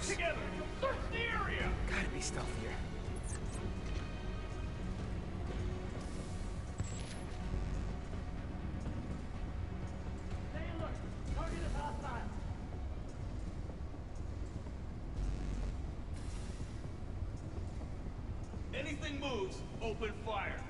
moves. Together! Search the area! Gotta be stealthier. Stay! Target is hostile! Anything moves, open fire!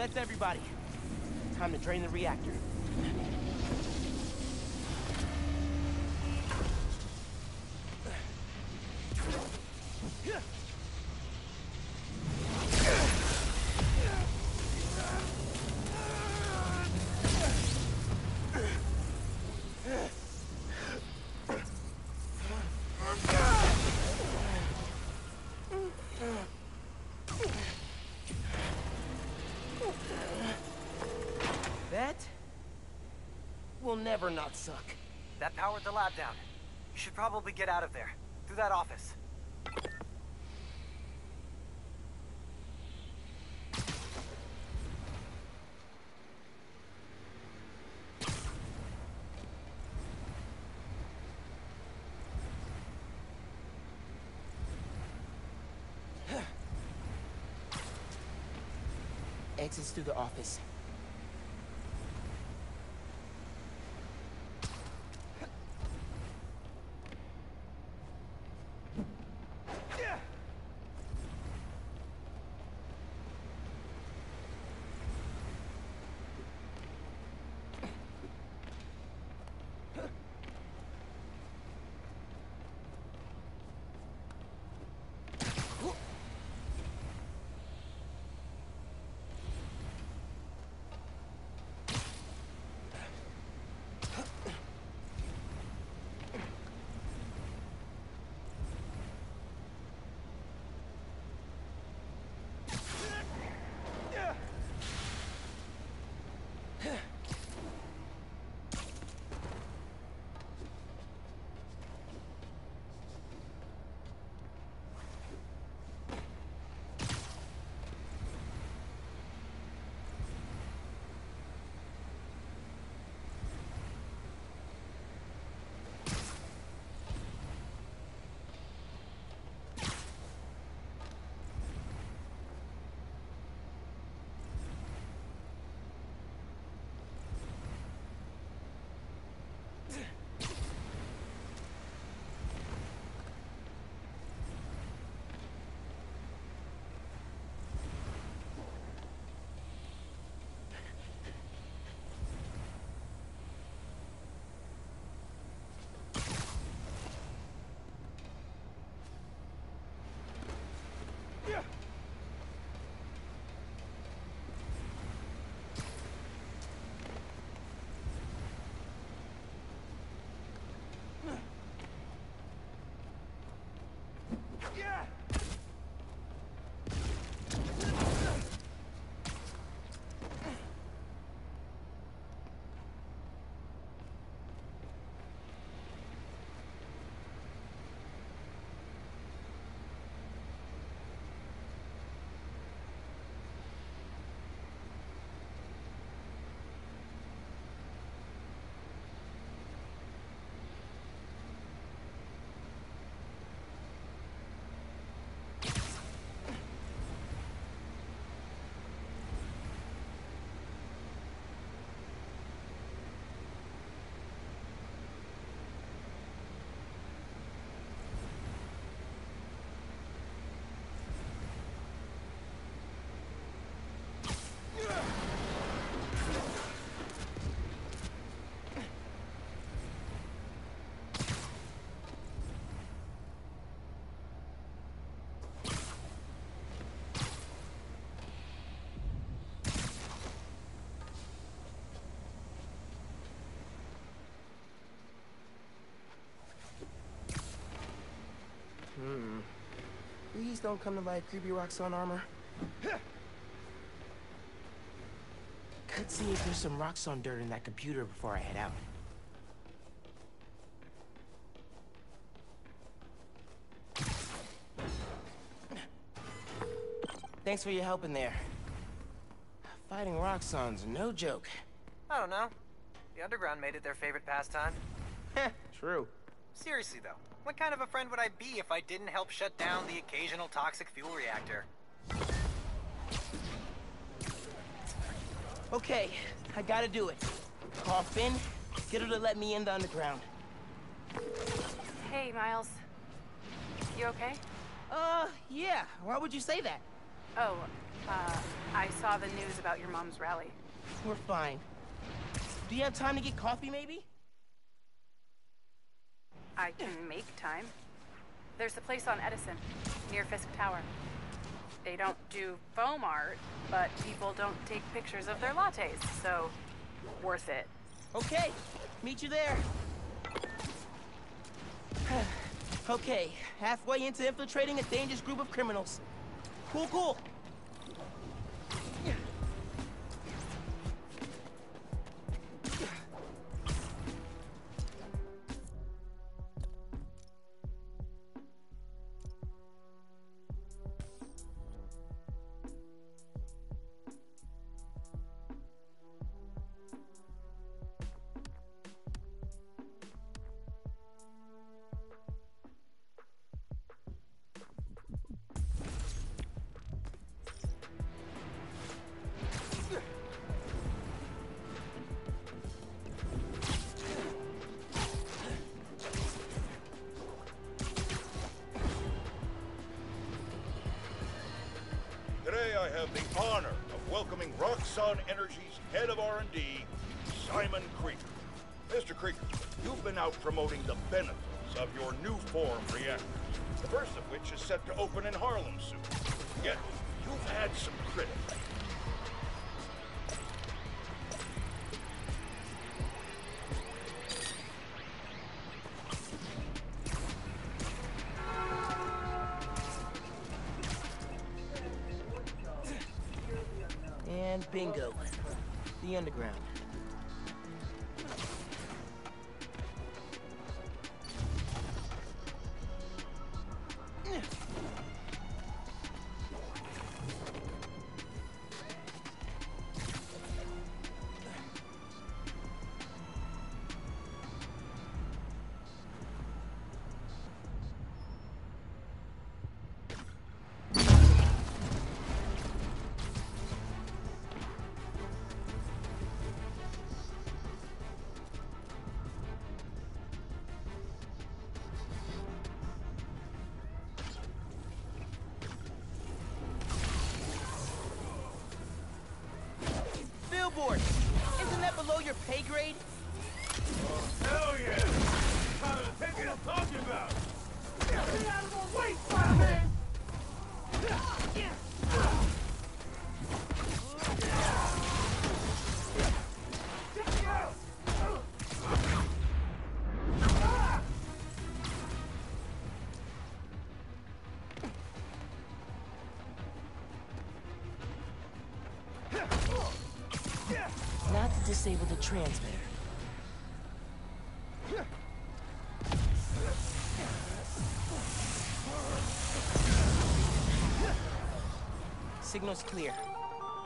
That's everybody. Time to drain the reactor. Never not suck. That powered the lab down. You should probably get out of there. Through that office. Exits through the office. Mm-hmm. Please don't come to my creepy Roxxon armor. Could see if there's some Roxxon dirt in that computer before I head out. Thanks for your help in there. Fighting Roxxon's no joke. I don't know. The Underground made it their favorite pastime. True. Seriously, though, what kind of a friend would I be if I didn't help shut down the occasional toxic fuel reactor? Okay, I gotta do it. Call Phin, get her to let me in the underground. Hey, Miles. You okay? Uh, yeah. Why would you say that? Oh, uh, I saw the news about your mom's rally. We're fine. Do you have time to get coffee, maybe? I can make time. There's a place on Edison, near Fisk Tower. They don't do foam art, but people don't take pictures of their lattes, so worth it. Okay, meet you there. okay, halfway into infiltrating a dangerous group of criminals. Cool, cool. The underground. Isn't that below your pay grade? Transmitter. Signal's clear.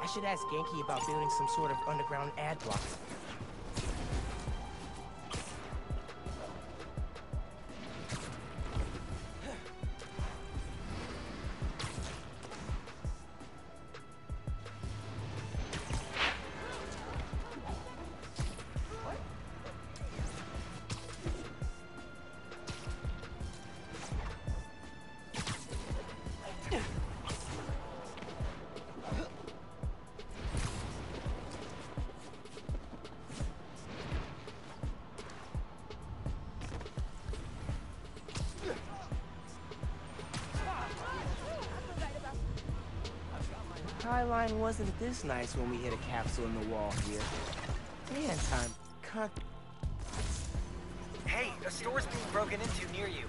I should ask Ganke about building some sort of underground ad block. Wasn't this nice when we hit a capsule in the wall here. Man, time. Hey, a store's being broken into near you.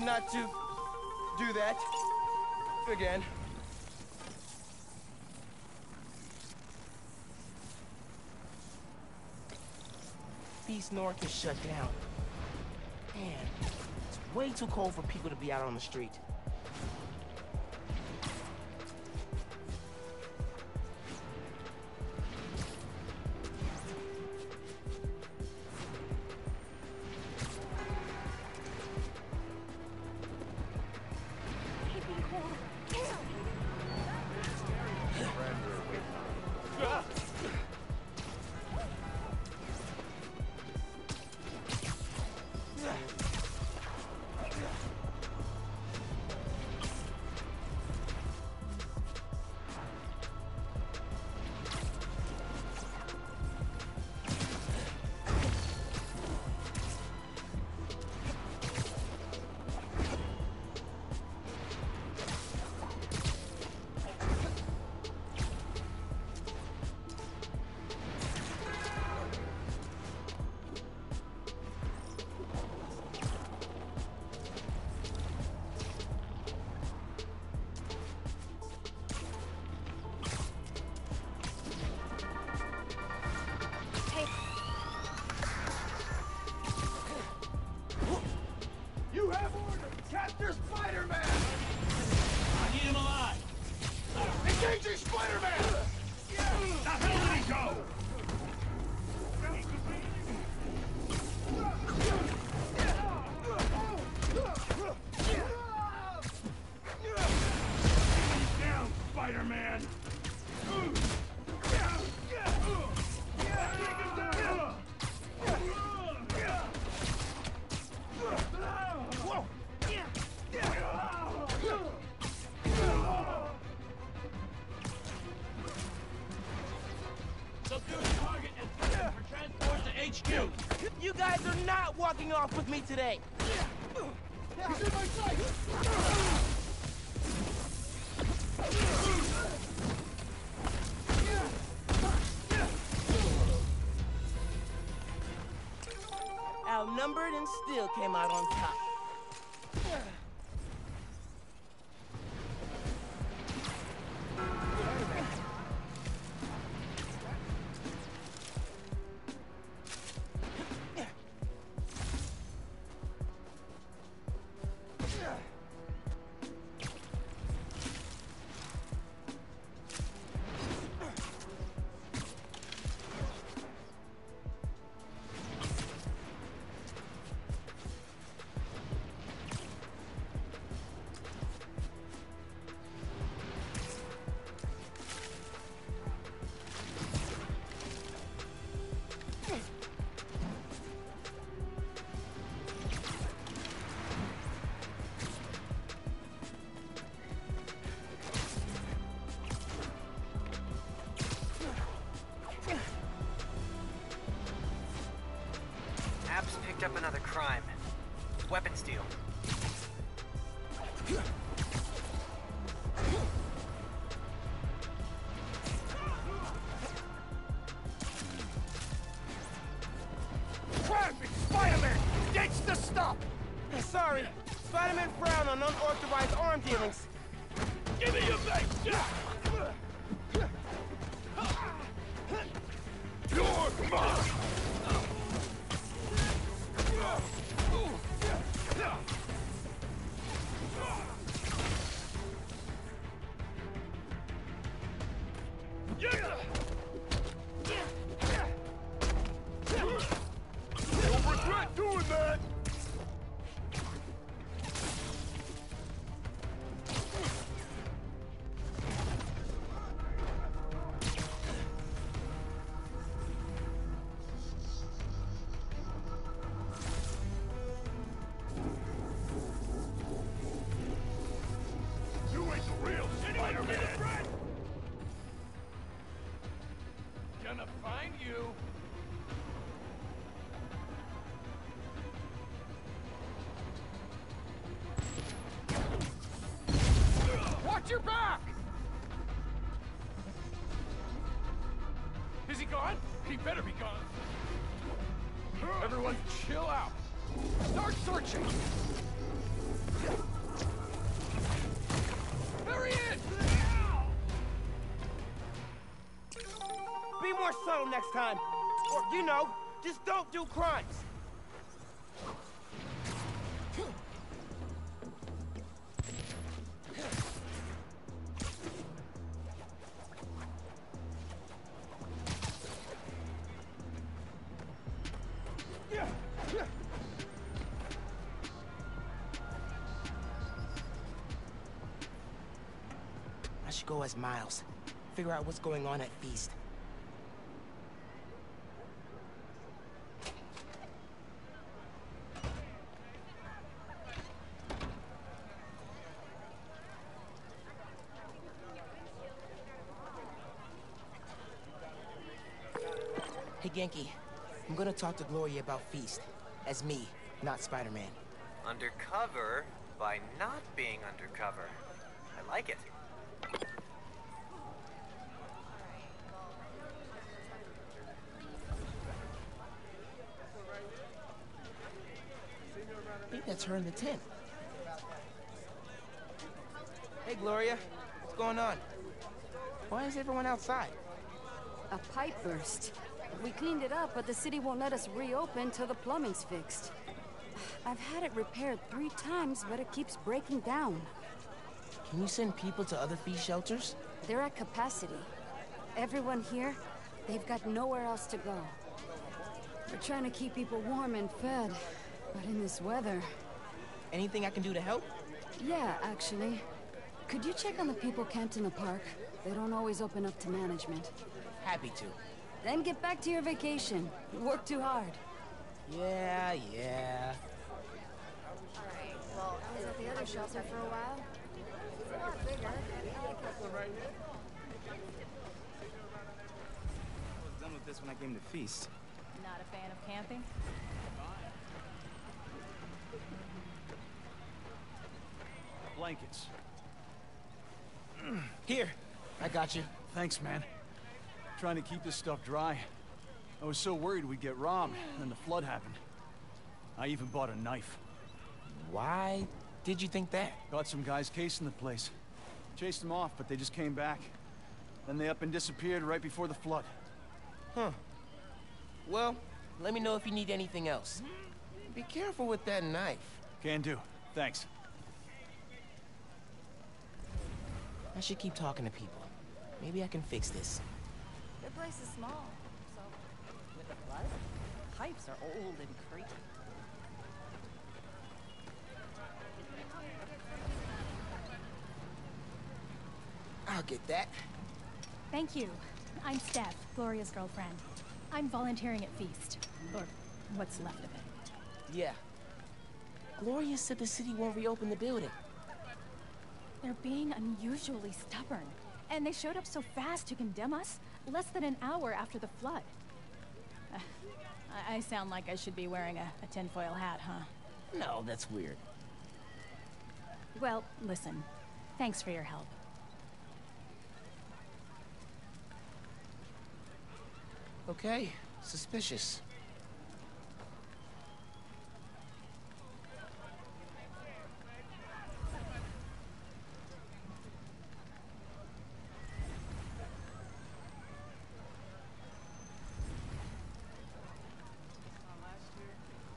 You not to do that again. Feast North is shut down. Man, it's way too cold for people to be out on the street. Me today. He's in my sight! Outnumbered and still came out on top. Picked up another crime. Weapon steal. Next time. Or, you know, just don't do crimes. I should go as Miles. Figure out what's going on at Feast. Hey, Ganke. I'm gonna talk to Gloria about Feast. As me, not Spider-Man. Undercover by not being undercover. I like it. I think that's her in the tent. Hey, Gloria. What's going on? Why is everyone outside? A pipe burst. We cleaned it up, but the city won't let us reopen till the plumbing's fixed. I've had it repaired three times, but it keeps breaking down. Can you send people to other fee shelters? They're at capacity. Everyone here, they've got nowhere else to go. We're trying to keep people warm and fed, but in this weather... Anything I can do to help? Yeah, actually. Could you check on the people camped in the park? They don't always open up to management. Happy to. Then get back to your vacation. You work too hard. Yeah, yeah. Alright, well, I was at the other shelter for a while. It's a lot bigger. I was done with this when I came to Feast. Not a fan of camping? Blankets. Here, I got you. Thanks, man. Trying to keep this stuff dry. I was so worried we'd get robbed, and then the flood happened. I even bought a knife. Why did you think that? Got some guys casing the place. Chased them off, but they just came back. Then they up and disappeared right before the flood. Huh. Well, let me know if you need anything else. Be careful with that knife. Can do. Thanks. I should keep talking to people. Maybe I can fix this. The place is small, so with the flood, pipes are old and creaky. I'll get that. Thank you. I'm Steph, Gloria's girlfriend. I'm volunteering at Feast. Or what's left of it. Yeah. Gloria said the city won't reopen the building. They're being unusually stubborn. And they showed up so fast to condemn us, less than an hour after the flood. Uh, I, I sound like I should be wearing a, a tinfoil hat, huh? No, that's weird. Well, listen. Thanks for your help. Okay, suspicious.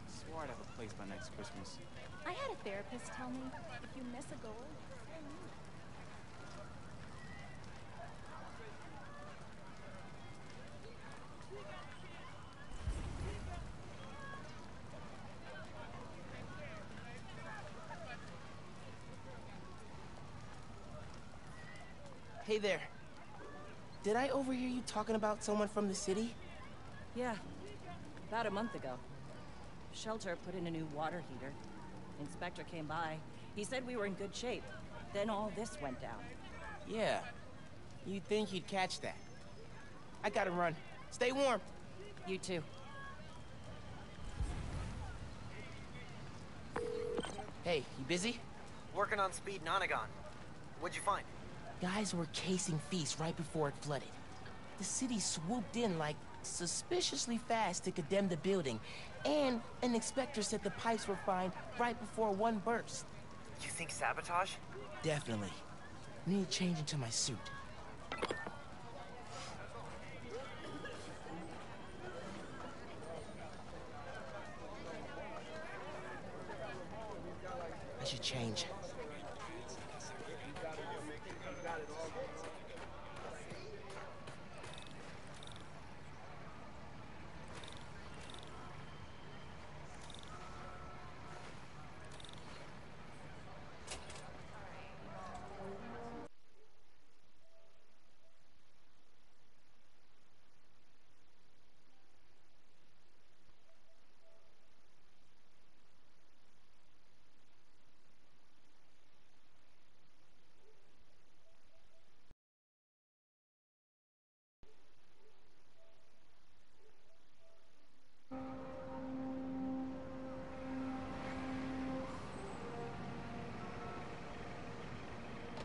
Swore I'd have a place by next Christmas. I had a therapist tell me if you miss a goal, Hey there. Did I overhear you talking about someone from the city? Yeah, about a month ago. Shelter put in a new water heater. Inspector came by. He said we were in good shape. Then all this went down. Yeah. You'd think he'd catch that. I gotta run. Stay warm. You too. Hey, you busy? Working on Speed Nonagon. What'd you find? Guys were casing Feast right before it flooded. The city swooped in like suspiciously fast to condemn the building, and an inspector said the pipes were fine right before one burst. You think sabotage? Definitely. Need to change into my suit. I should change.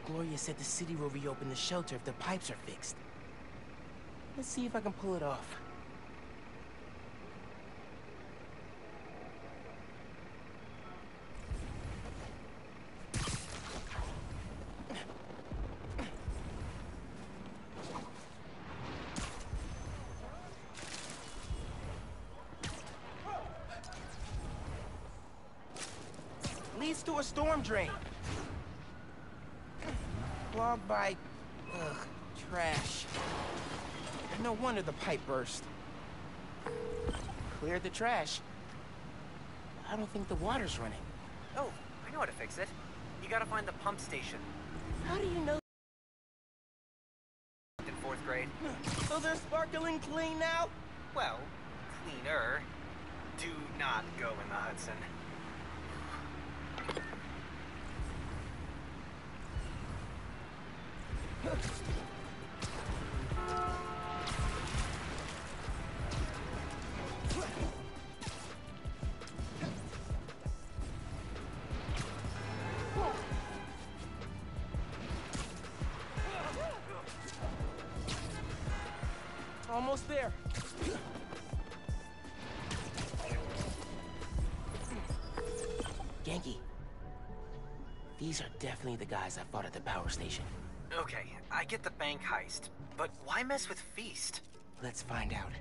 Gloria said the city will reopen the shelter if the pipes are fixed. Let's see if I can pull it off. Leads to a storm drain. Clogged by... Ugh, trash. No wonder the pipe burst. Cleared the trash. I don't think the water's running. Oh, I know how to fix it. You gotta find the pump station. How do you know? In fourth grade. So they're sparkling clean now? Well, cleaner. Do not go in the Hudson. Definitely the guys I fought at the power station. Okay, I get the bank heist, but why mess with Feast? Let's find out.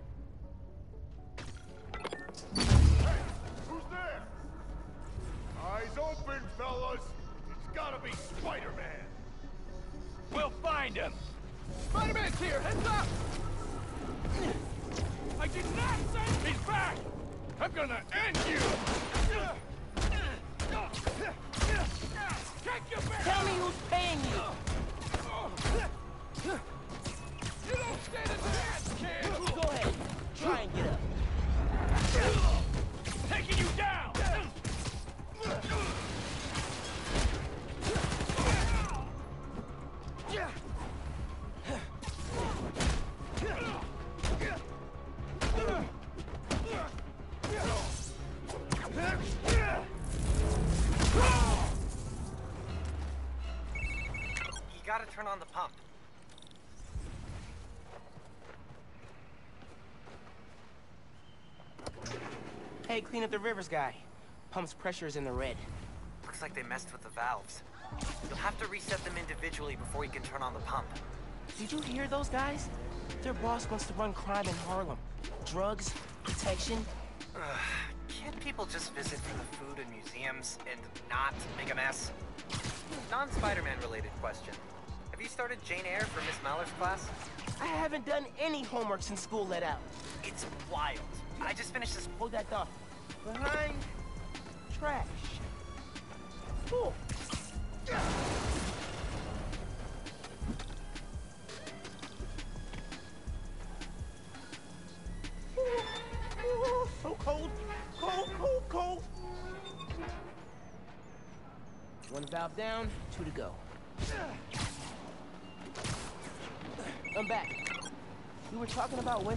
Turn on the pump. Hey, clean up the rivers guy. Pump's pressure is in the red. Looks like they messed with the valves. You'll have to reset them individually before you can turn on the pump. Did you hear those guys? Their boss wants to run crime in Harlem. Drugs, protection. Ugh, can't people just visit for the food and museums and not make a mess? Non-Spider-Man related question. Have you started Jane Eyre for Miss Maller's class? I haven't done any homework since school let out. It's wild. I just finished this Hold that thought. Behind trash. Cool.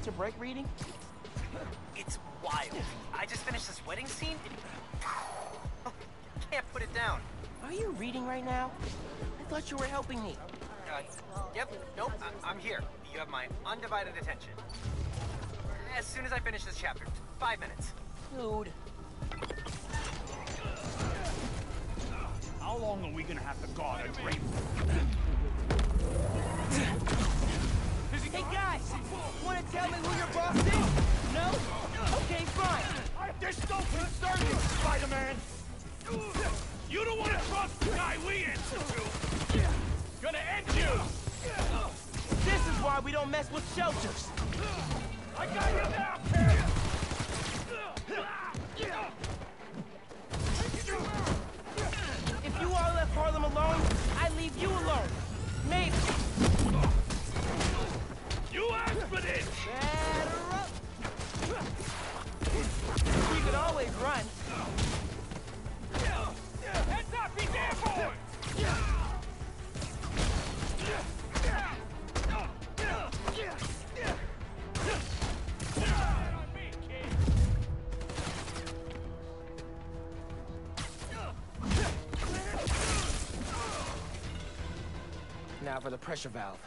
Talking about break reading? It's wild. I just finished this wedding scene. and- Can't put it down. Are you reading right now? I thought you were helping me. Uh, yep, nope, I- I'm here. You have my undivided attention. As soon as I finish this chapter. Five minutes. Dude. How long are we gonna have to guard a great is? No? Okay, fine. This don't concern you, Spider-Man! You don't want to trust the guy we answer to! Gonna end you! This is why we don't mess with shelters. I got you now, kid! Run. Heads up, he's airborne! Now for the pressure valve.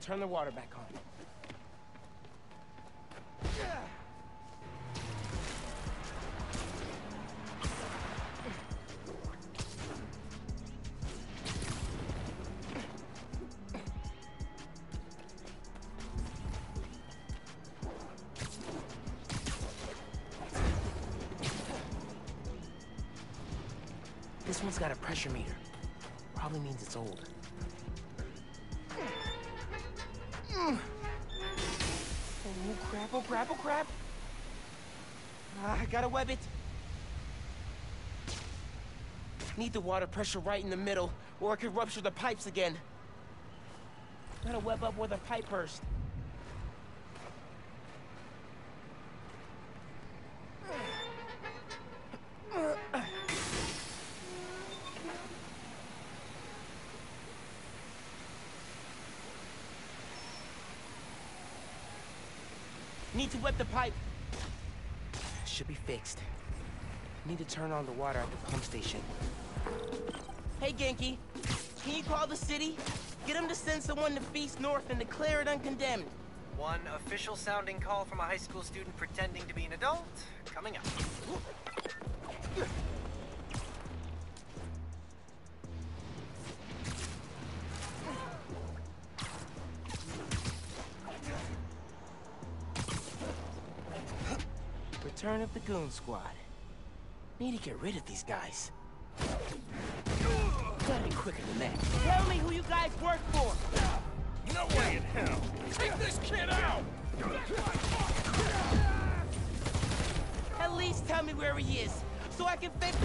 Turn the water back on. Ah, I web it. Need the water pressure right in the middle, or it could rupture the pipes again. Gotta web up where the pipe burst. Need to wet the pipe. Should be fixed. Need to turn on the water at the pump station. Hey, Ganke. Can you call the city? Get them to send someone to Feast North and declare it uncondemned. One official sounding call from a high school student pretending to be an adult coming up. Return the Goon Squad. Need to get rid of these guys. Gotta be quicker than that. Tell me who you guys work for! No way in hell! Take this kid out! At least tell me where he is, so I can fix...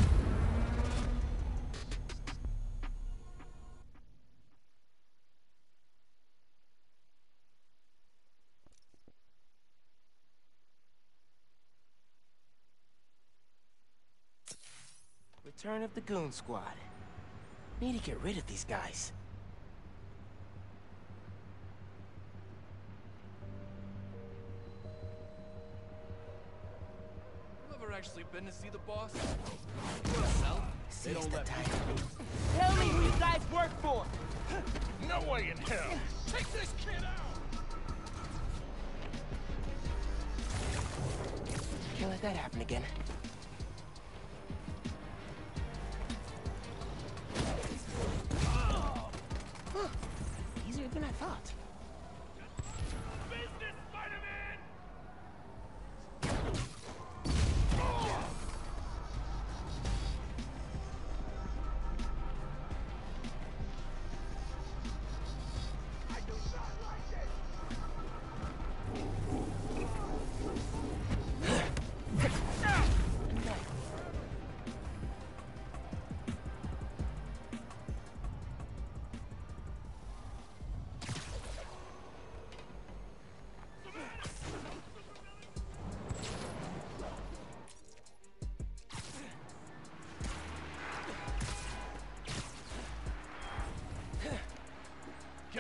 of the Goon Squad. Need to get rid of these guys. You ever actually been to see the boss? Yourself? They don't the let time. Tell me who you guys work for! No way in hell! Take this kid out! Can't let that happen again.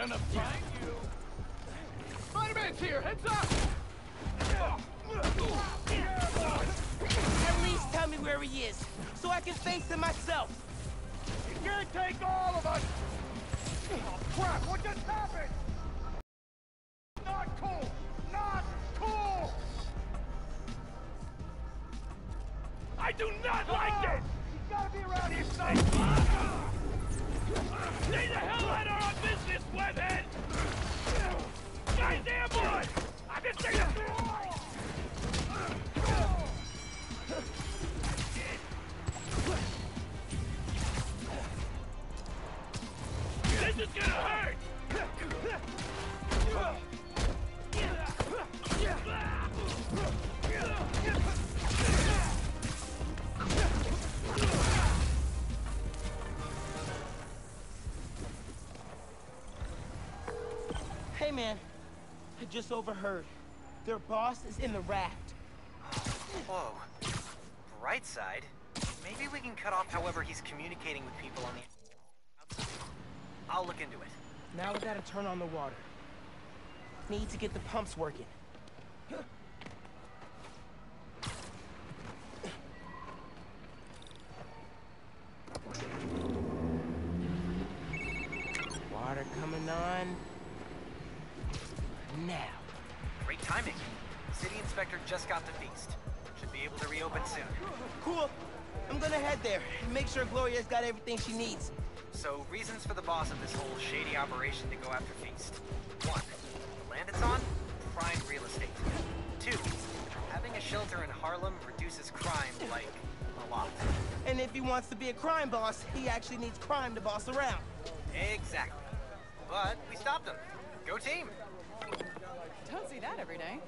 Gonna find you. Spider-Man's here! Heads up! At least tell me where he is, so I can face him myself. You just overheard. Their boss is in the raft. Whoa. Bright side. Maybe we can cut off however he's communicating with people on the outside. I'll look into it. Now we gotta turn on the water. Need to get the pumps working. Everything she needs. So, reasons for the boss of this whole shady operation to go after Feast. One, the land it's on, prime real estate. Two, having a shelter in Harlem reduces crime, like, a lot. And if he wants to be a crime boss, he actually needs crime to boss around. Exactly. But we stopped him. Go team! Don't see that every day.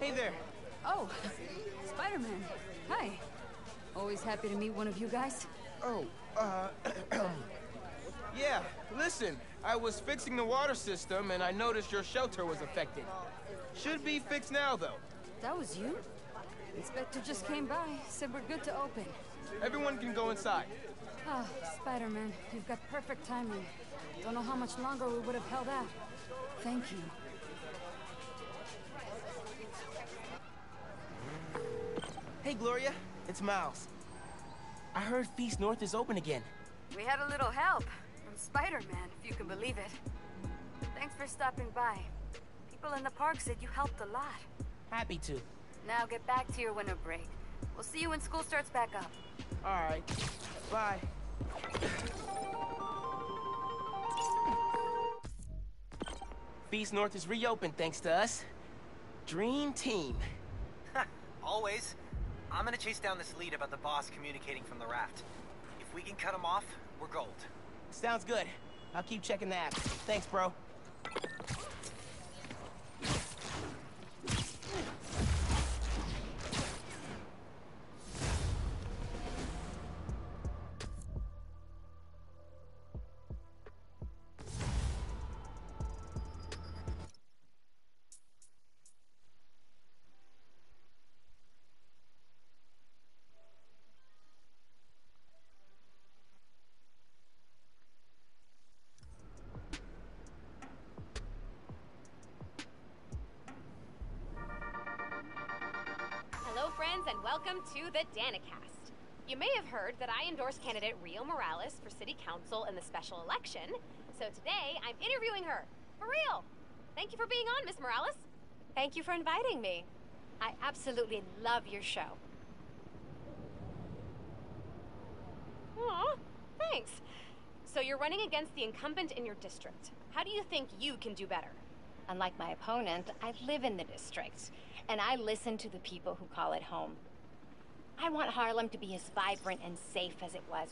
Hey there. Oh, Spider-Man. Hi. Always happy to meet one of you guys. Oh, uh, yeah, listen, I was fixing the water system and I noticed your shelter was affected. Should be fixed now, though. That was you? Inspector just came by, said we're good to open. Everyone can go inside. Ah, Spider-Man, you've got perfect timing. Don't know how much longer we would have held out. Thank you. Hey, Gloria. It's Miles. I heard Feast North is open again. We had a little help from Spider-Man, if you can believe it. Thanks for stopping by. People in the park said you helped a lot. Happy to. Now get back to your winter break. We'll see you when school starts back up. All right. Bye. Feast North is reopened thanks to us. Dream team. Always. I'm gonna chase down this lead about the boss communicating from the raft. If we can cut him off, we're gold. Sounds good. I'll keep checking the. Thanks, bro. Danikast. You may have heard that I endorsed candidate Rio Morales for city council in the special election, so today I'm interviewing her. For real! Thank you for being on, Miss Morales. Thank you for inviting me. I absolutely love your show. Aw, thanks. So you're running against the incumbent in your district. How do you think you can do better? Unlike my opponent, I live in the district, and I listen to the people who call it home. I want Harlem to be as vibrant and safe as it was.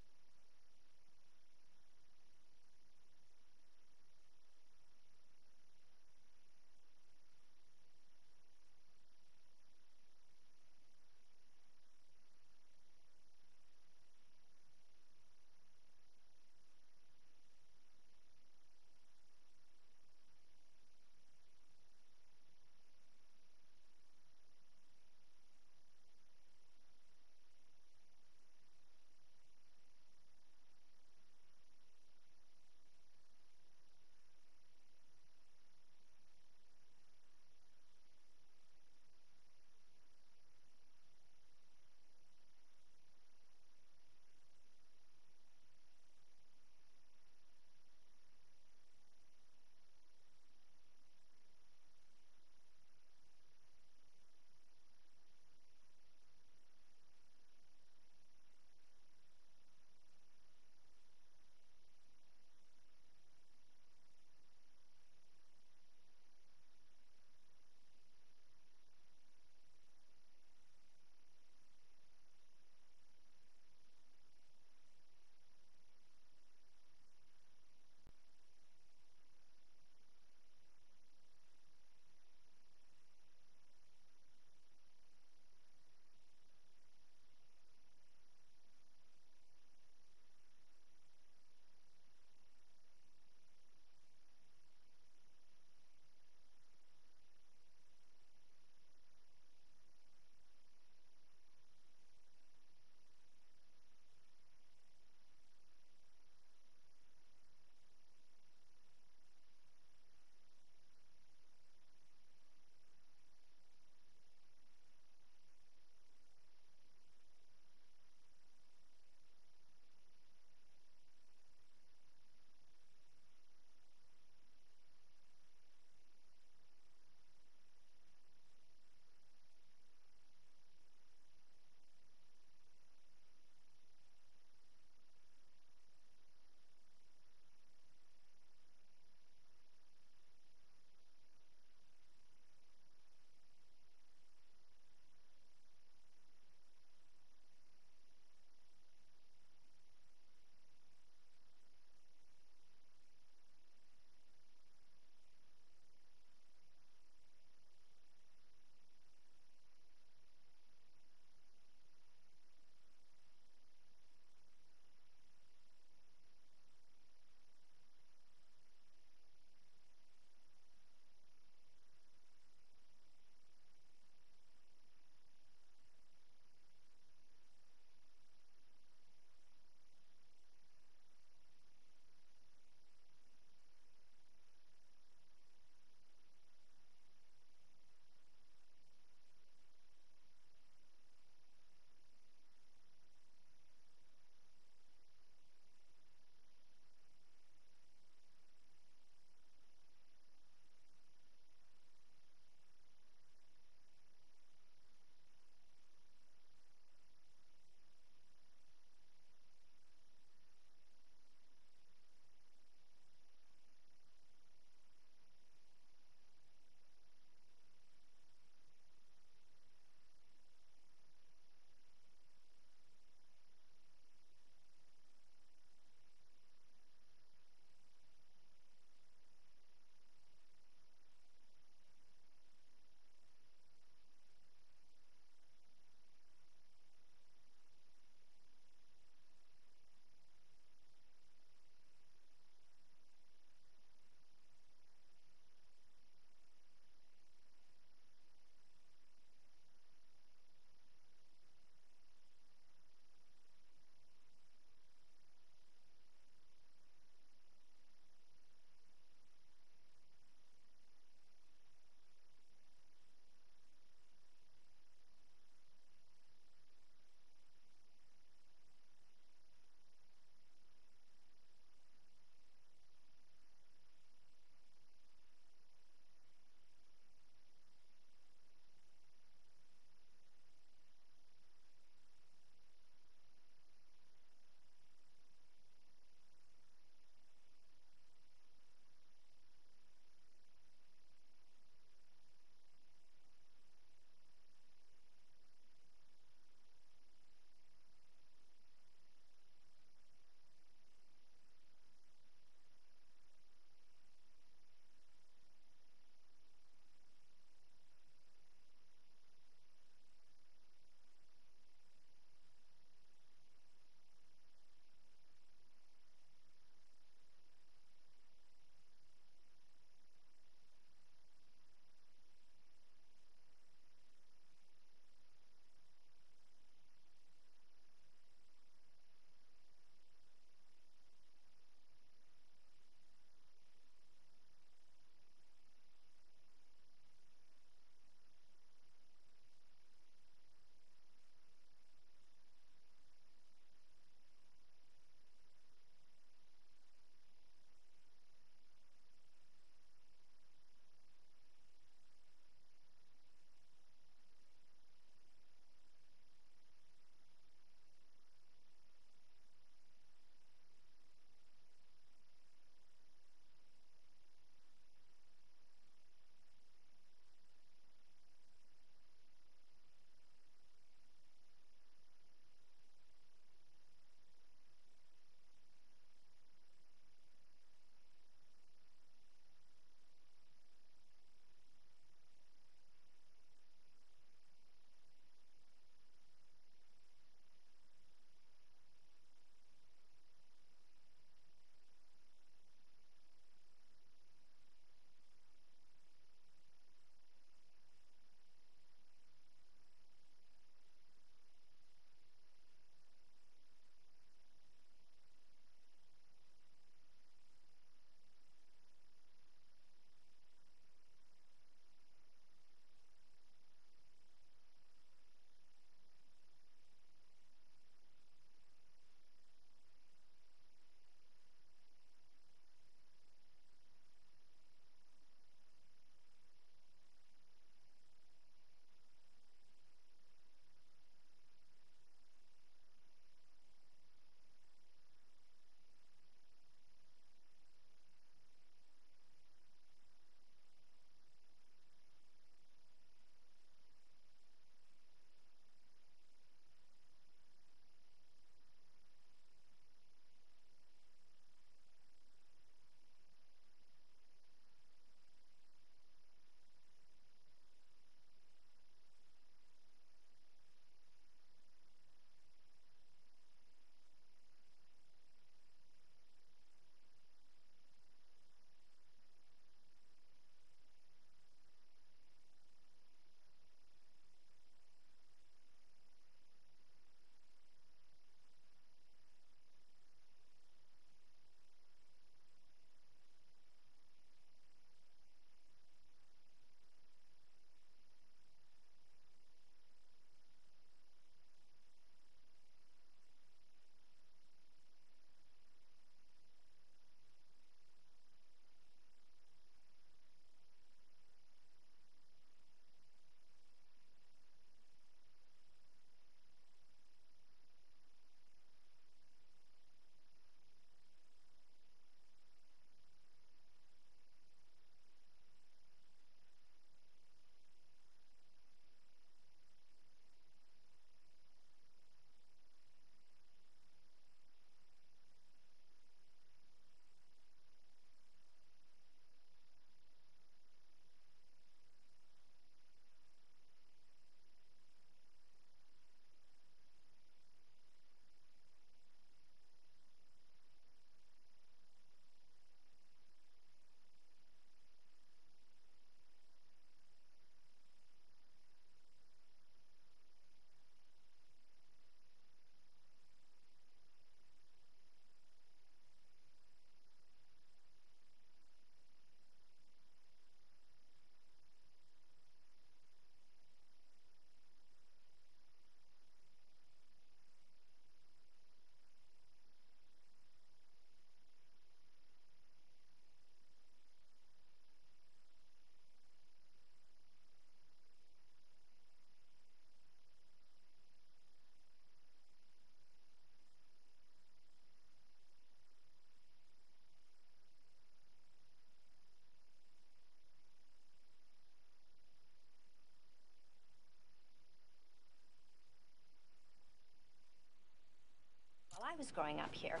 Was growing up here.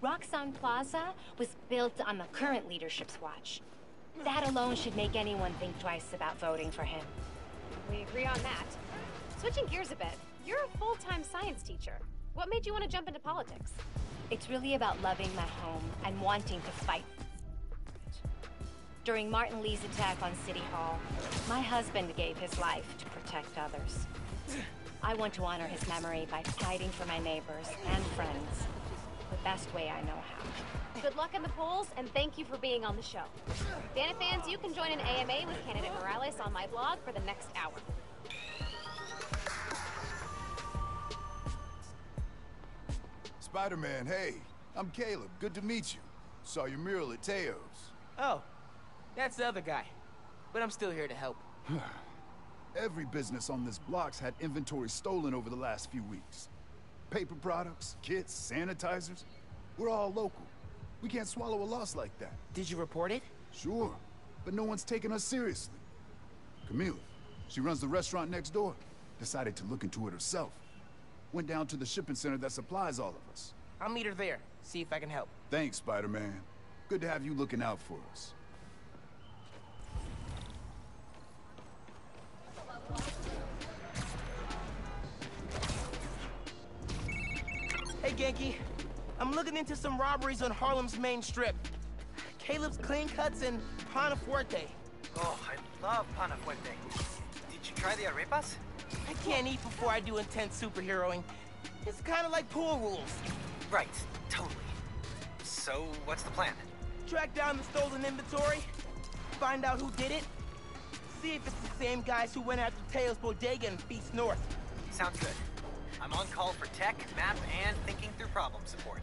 Roxxon Plaza was built on the current leadership's watch. That alone should make anyone think twice about voting for him. We agree on that. Switching gears a bit, you're a full-time science teacher. What made you want to jump into politics? It's really about loving my home and wanting to fight. During Martin Li's attack on City Hall, my husband gave his life to protect others. I want to honor his memory by fighting for my neighbors and friends the best way I know how. Good luck in the polls, and thank you for being on the show. Dana fans, you can join an AMA with candidate Morales on my blog for the next hour. Spider-Man, hey. I'm Caleb. Good to meet you. Saw your mural at Teo's. Oh, that's the other guy. But I'm still here to help. Every business on this block's had inventory stolen over the last few weeks. Paper products, kits, sanitizers. We're all local. We can't swallow a loss like that. Did you report it? Sure, but no one's taking us seriously. Camila, she runs the restaurant next door. Decided to look into it herself. Went down to the shipping center that supplies all of us. I'll meet her there, see if I can help. Thanks, Spider-Man. Good to have you looking out for us. Hey, Ganke. I'm looking into some robberies on Harlem's main strip. Caleb's Clean Cuts and Pana Fuerte. Oh, I love Pana Fuerte. Did you try the arepas? I can't eat before I do intense superheroing. It's kind of like pool rules. Right, totally. So, what's the plan? Track down the stolen inventory, find out who did it, see if it's the same guys who went after Teo's Bodega and Feast North. Sounds good. I'm on call for tech, map, and thinking through problem support.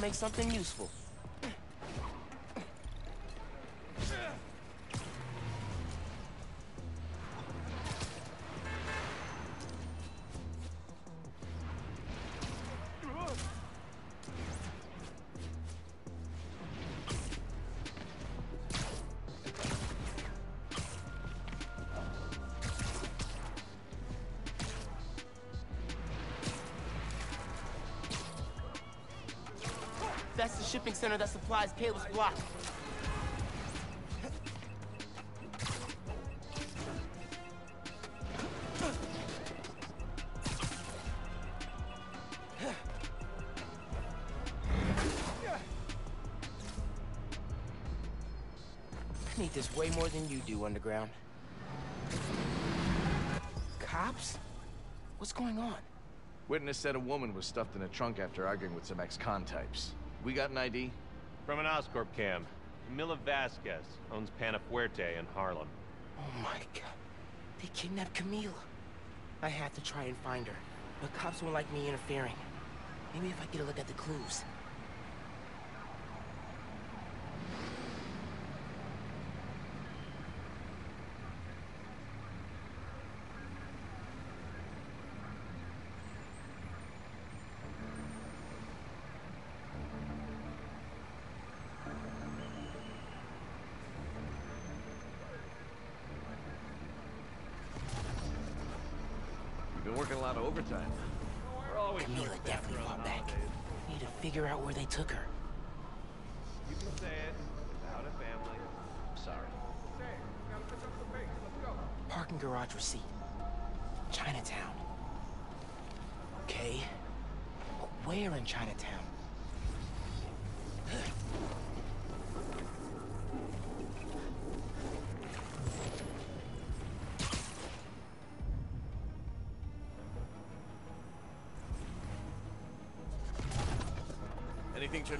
Make something useful. That's the shipping center that supplies Caleb's block. I need this way more than you do, Underground. Cops? What's going on? Witness said a woman was stuffed in a trunk after arguing with some ex-con types. We got an ID? From an Oscorp cam. Camila Vasquez owns Panafuerte in Harlem. Oh my god. They kidnapped Camila. I have to try and find her, but cops won't like me interfering. Maybe if I get a look at the clues. Overtime. We're always Camila definitely fought back. nowadays. Need to figure out where they took her. You can say it without a family. I'm sorry. Parking garage receipt. Chinatown. Okay. But where in Chinatown?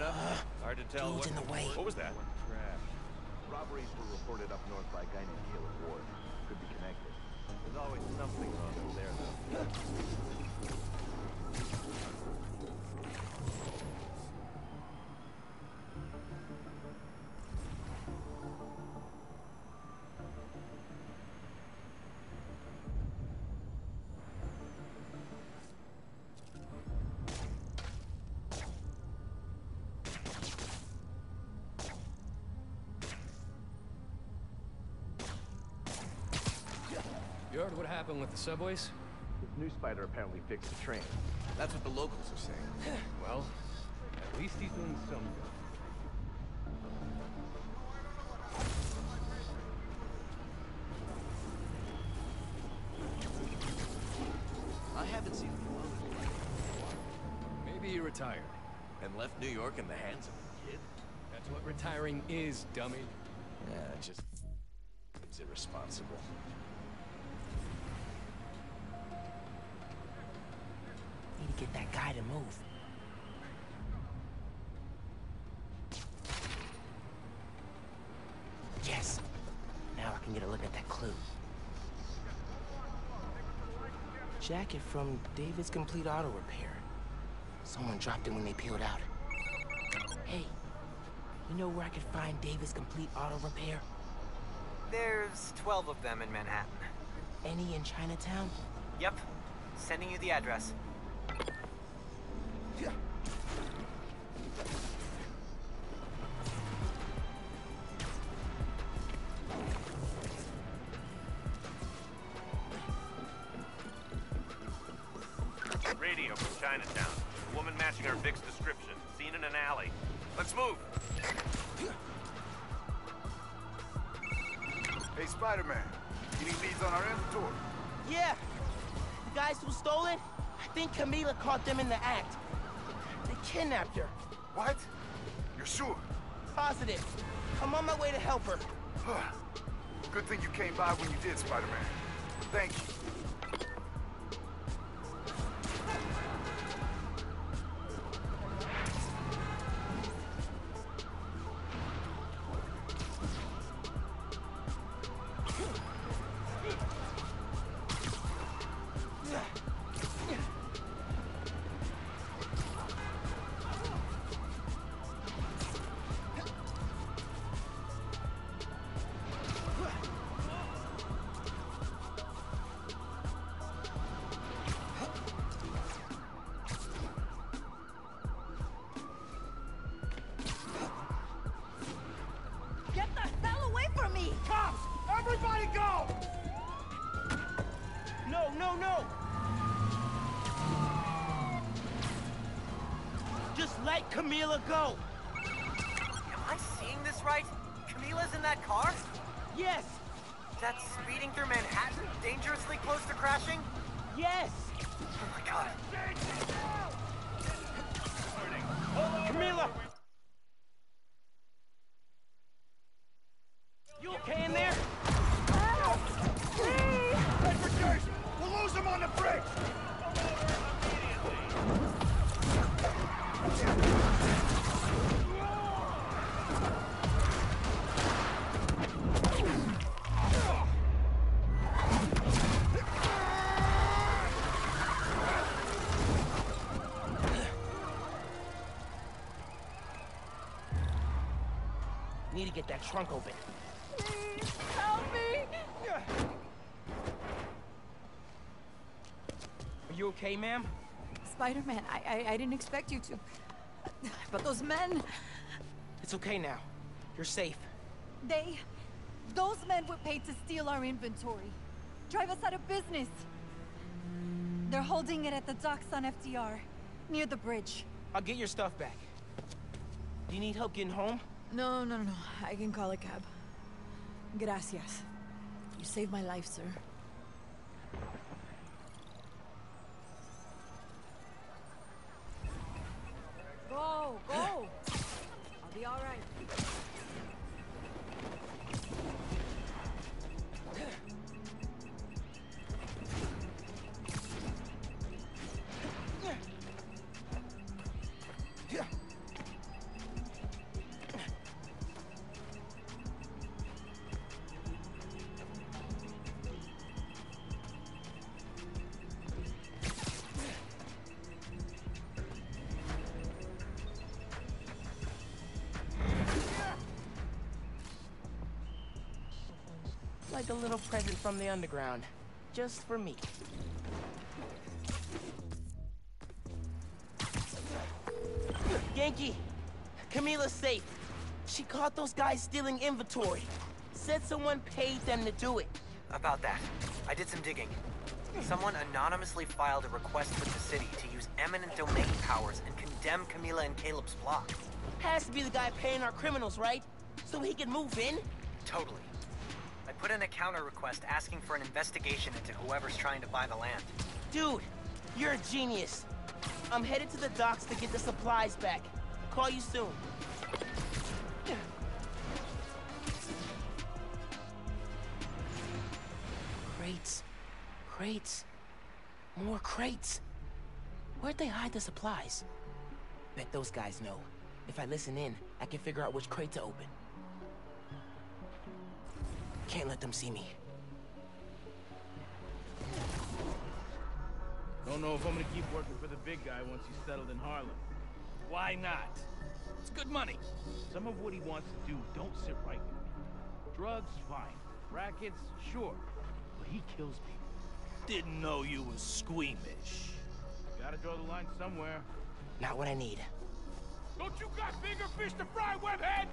Anything turn? Hard to tell. what, in the way. What was that? robberies were reported up north by a guy named Caleb Ward. Could be connected. There's always something wrong up there, though. Heard what happened with the subways? This new spider apparently fixed the train. That's what the locals are saying. well, at least he's doing some good. I haven't seen him in a while. Maybe he retired. And left New York in the hands of a kid? That's what retiring is, dummy. Yeah, just... move. Yes. Now I can get a look at that clue. Jacket from David's Complete Auto Repair. Someone dropped it when they peeled out. Hey, you know where I could find David's Complete Auto Repair? There's 12 of them in Manhattan. Any in Chinatown? Yep. Sending you the address. Thing you came by when you did, Spider-Man. Thank you. Get that trunk open. Help me! Are you okay, ma'am? Spider-Man, I, I, I didn't expect you to. But those men, It's okay now. You're safe. they... Those men were paid to steal our inventory. Drive us out of business. They're holding it at the docks on FDR, near the bridge. I'll get your stuff back. Do you need help getting home? No, no, no. I can call a cab. Gracias. You saved my life, sir. Like a little present from the underground. Just for me. Ganke! Camila's safe. She caught those guys stealing inventory. Said someone paid them to do it. About that, I did some digging. Someone anonymously filed a request with the city to use eminent domain powers and condemn Camila and Caleb's block. Has to be the guy paying our criminals, right? So he can move in? Totally. Put in a counter request asking for an investigation into whoever's trying to buy the land. Dude, you're a genius. I'm headed to the docks to get the supplies back. Call you soon. Crates. Crates. More crates. Where'd they hide the supplies? Bet those guys know. If I listen in, I can figure out which crate to open. Can't let them see me. Don't know if I'm gonna keep working for the big guy once he's settled in Harlem. Why not? It's good money. Some of what he wants to do don't sit right with me. Drugs, fine. Rackets, sure. But he kills people. Didn't know you was squeamish. Gotta draw the line somewhere. Not what I need. Don't you got bigger fish to fry, webhead?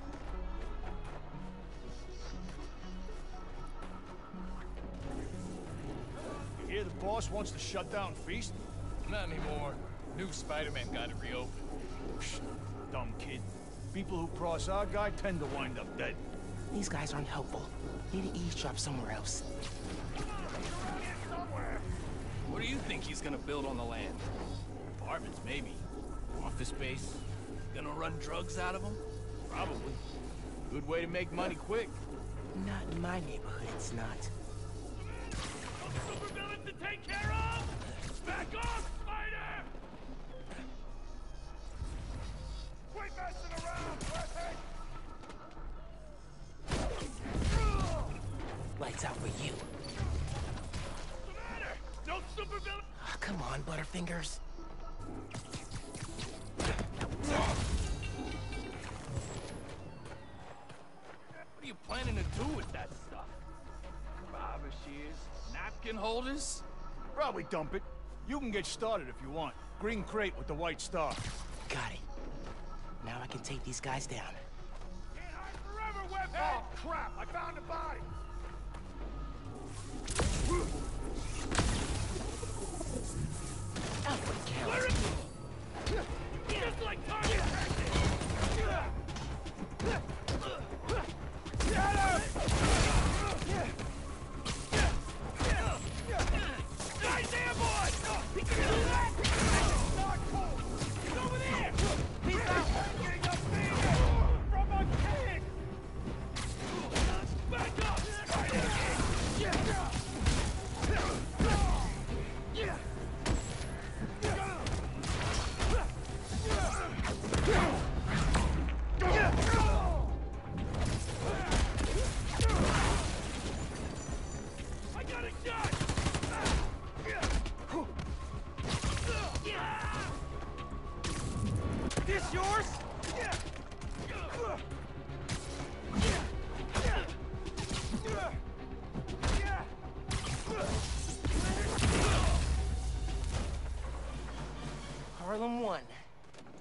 Hear the boss wants to shut down Feast? Not anymore. New Spider-Man got it reopened. Psh, dumb kid. People who cross our guy tend to wind up dead. These guys aren't helpful. Need to eavesdrop somewhere else. What do you think he's gonna build on the land? Apartments, maybe. Office space? Gonna run drugs out of them? Probably. Good way to make money quick. Not in my neighborhood, it's not. Supervillains to take care of! Back off, Spider! Lights out for you. No supervillain! Oh, come on, Butterfingers. What are you planning to do with that? Napkin holders? Probably dump it. You can get started if you want. Green crate with the white star. Got it. Now I can take these guys down. Can't hide Forever, webhead! Oh, oh, crap! I found a body! Alpha count.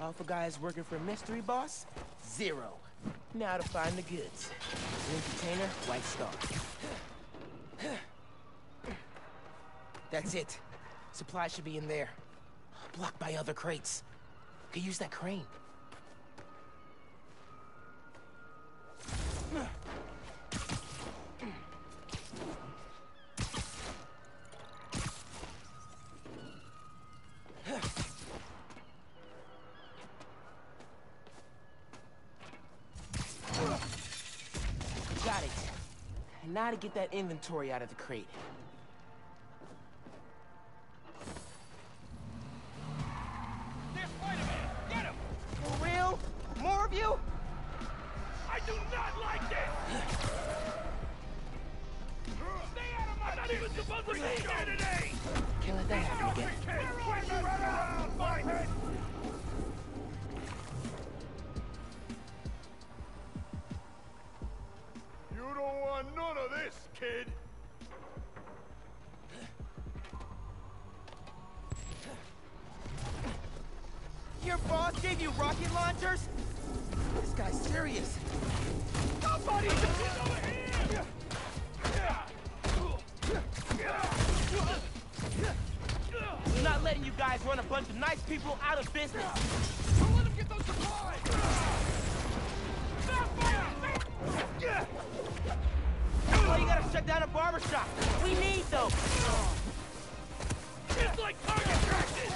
Alpha guys working for Mystery Boss? Zero. Now to find the goods. Green container, white star. That's it. Supplies should be in there. Blocked by other crates. Could use that crane. Got it. Now to get that inventory out of the crate. this, kid! Your boss gave you rocket launchers? This guy's serious. Somebody! I'm not letting you guys run a bunch of nice people out of business. Don't let get those supplies! Stop! Yeah! Oh, you gotta shut down a barber shop. We need those. It's like target practice!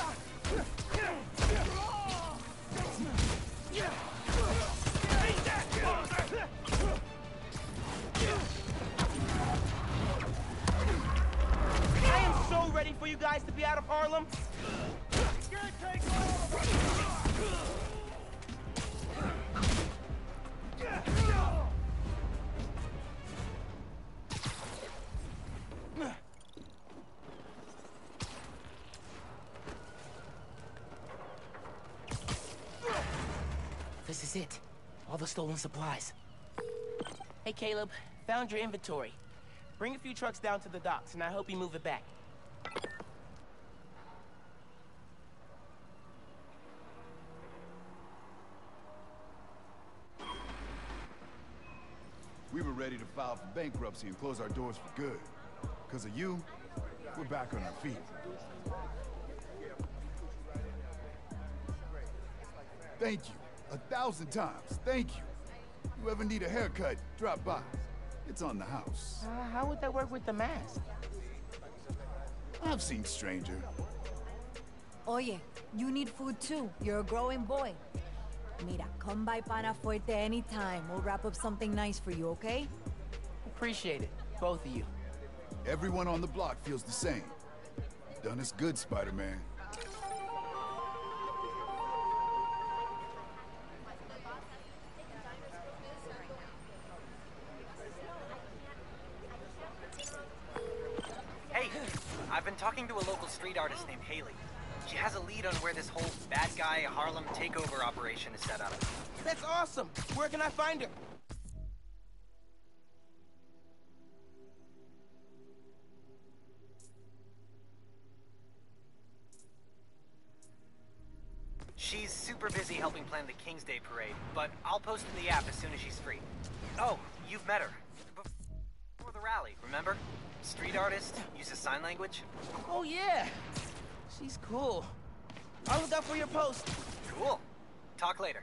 I am so ready for you guys to be out of Harlem. This is it. All the stolen supplies. Hey, Caleb. Found your inventory. Bring a few trucks down to the docks, and I hope you move it back. We were ready to file for bankruptcy and close our doors for good. Because of you, we're back on our feet. Thank you. A thousand times. Thank you. You ever need a haircut, drop by. It's on the house. Uh, how would that work with the mask? I've seen stranger. Oye, you need food too. You're a growing boy. Mira, come by Panafuerte anytime. We'll wrap up something nice for you, okay? Appreciate it, both of you. Everyone on the block feels the same. You've done us good, Spider-Man. Hailey. She has a lead on where this whole bad guy Harlem takeover operation is set up. That's awesome. Where can I find her? She's super busy helping plan the King's Day parade, but I'll post in the app as soon as she's free. Oh, you've met her. Before the rally, remember? Street artist, uses sign language. Oh, yeah. She's cool. I'll look out for your post. Cool. Talk later.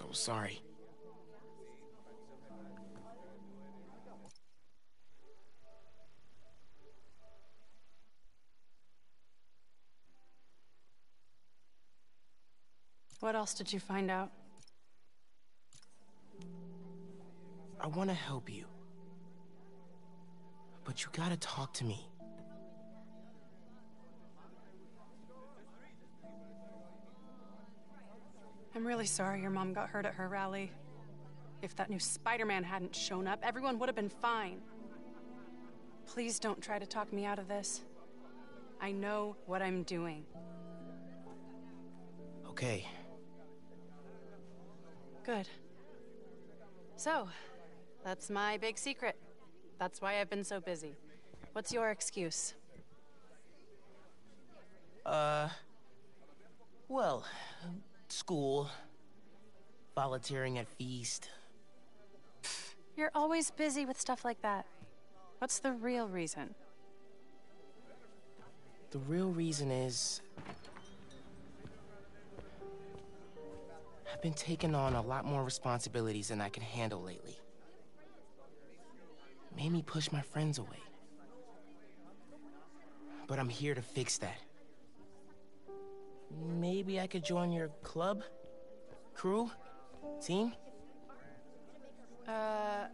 So sorry. What else did you find out? I want to help you. But you gotta talk to me. I'm really sorry your mom got hurt at her rally. If that new Spider-Man hadn't shown up, everyone would have been fine. Please don't try to talk me out of this. I know what I'm doing. Okay. Good. So, that's my big secret. That's why I've been so busy. What's your excuse? Uh. Well, school, volunteering at Feast. You're always busy with stuff like that. What's the real reason? The real reason is. I've been taking on a lot more responsibilities than I can handle lately. Made me push my friends away. But I'm here to fix that. Maybe I could join your club? Crew? Team? Uh,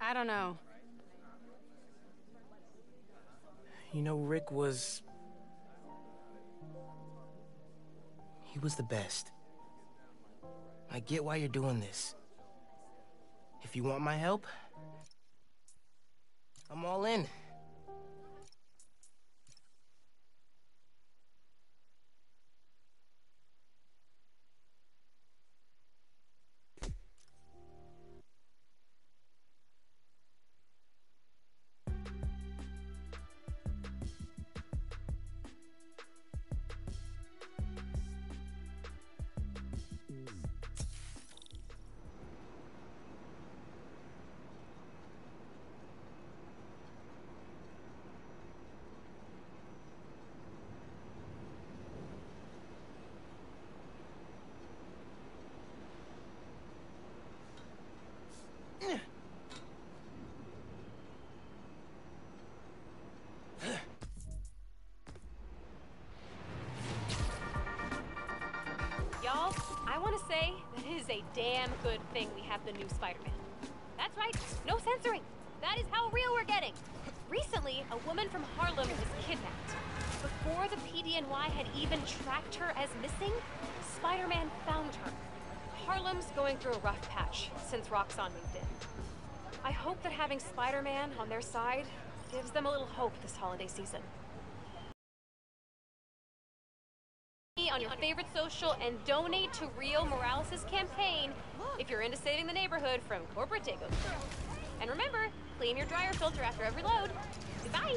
I don't know. You know, Rick was. He was the best. I get why you're doing this. If you want my help, I'm all in. Thing we have the new Spider-Man. That's right, no censoring. That is how real we're getting. Recently, a woman from Harlem was kidnapped. Before the PDNY had even tracked her as missing, Spider-Man found her. Harlem's going through a rough patch since Roxxon moved in. I hope that having Spider-Man on their side gives them a little hope this holiday season. On your favorite social and donate to Rio Morales' campaign if you're into saving the neighborhood from corporate takeover. And remember, clean your dryer filter after every load. Goodbye.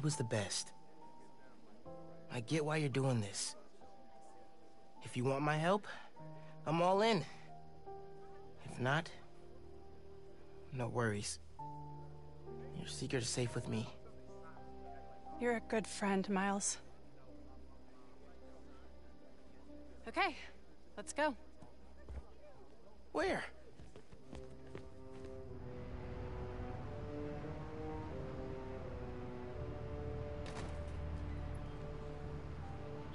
He was the best. I get why you're doing this. If you want my help, I'm all in. If not, no worries. Your secret is safe with me. You're a good friend, Miles. Okay, let's go. Where?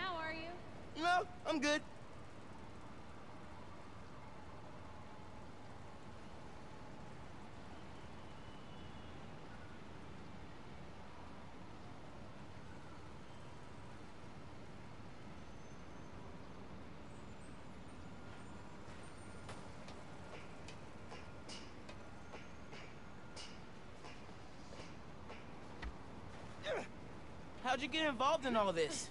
now, are you? No, I'm good. How'd you get involved in all this?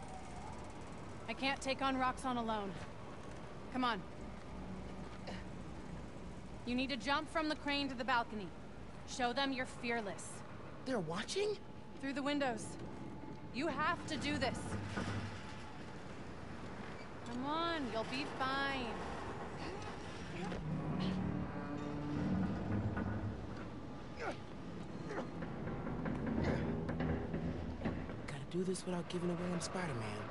I can't take on Roxxon alone. Come on. You need to jump from the crane to the balcony. Show them you're fearless. They're watching? Through the windows. You have to do this. Come on, you'll be fine. Gotta do this without giving away I'm Spider-Man.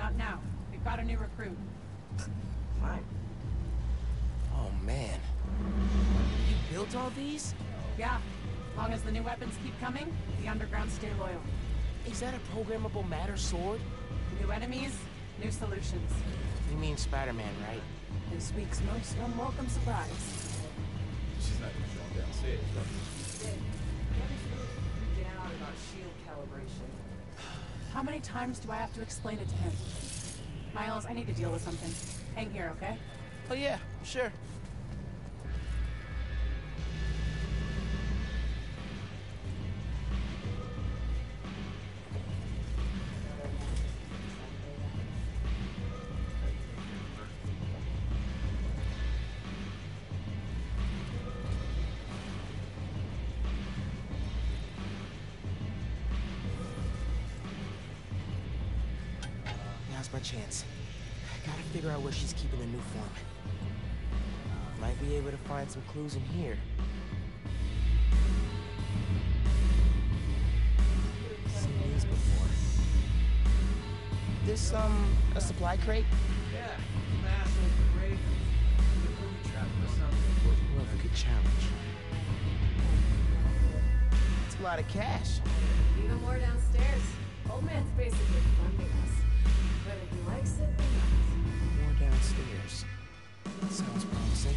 Not now. We've got a new recruit. Fine. Oh, man. You built all these? Yeah. As long as the new weapons keep coming, the underground stay loyal. Is that a programmable matter sword? New enemies, new solutions. You mean Spider-Man, right? This week's most unwelcome surprise. She's not even going downstairs, Get How many times do I have to explain it to him? Miles, I need to deal with something. Hang here, okay? Oh yeah, sure. Find some clues in here. Seen these before. This, um, a supply crate? Yeah, massive, great. Booby trap or something. Love a good challenge. It's a lot of cash. Even more downstairs. Old man's basically funding us. Whether he likes it or not. More downstairs. Sounds promising.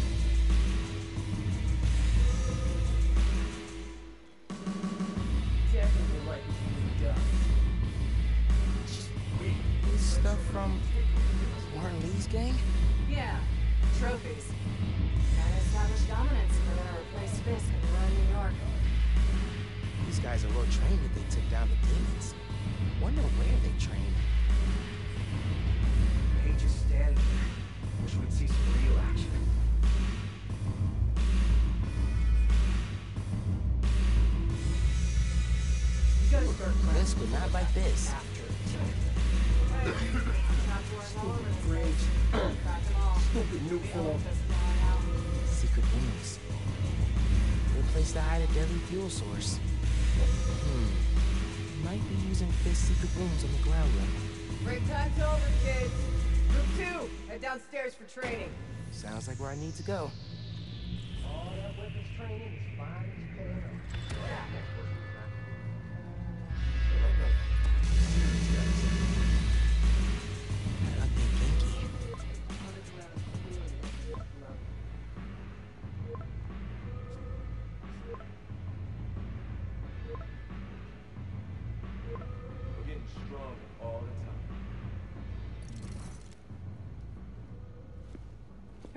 This would like this. Great. Stupid Nuform. Secret rooms. Good place to hide a deadly fuel source. Hmm. Might be using Fisk's secret rooms on the ground level. Break time's over, kids. Group two, head downstairs for training. Sounds like where I need to go.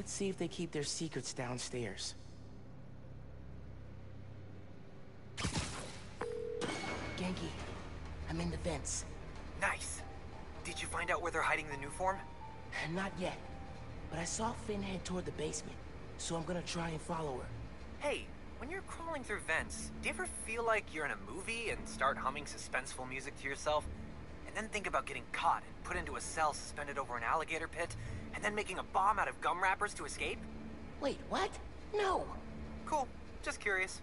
Let's see if they keep their secrets downstairs. Ganke, I'm in the vents. Nice. Did you find out where they're hiding the Nuform? Not yet, but I saw Phin head toward the basement, so I'm gonna try and follow her. Hey, when you're crawling through vents, do you ever feel like you're in a movie and start humming suspenseful music to yourself? And then think about getting caught and put into a cell suspended over an alligator pit, and then making a bomb out of gum wrappers to escape? Wait, what? No. Cool. Just curious.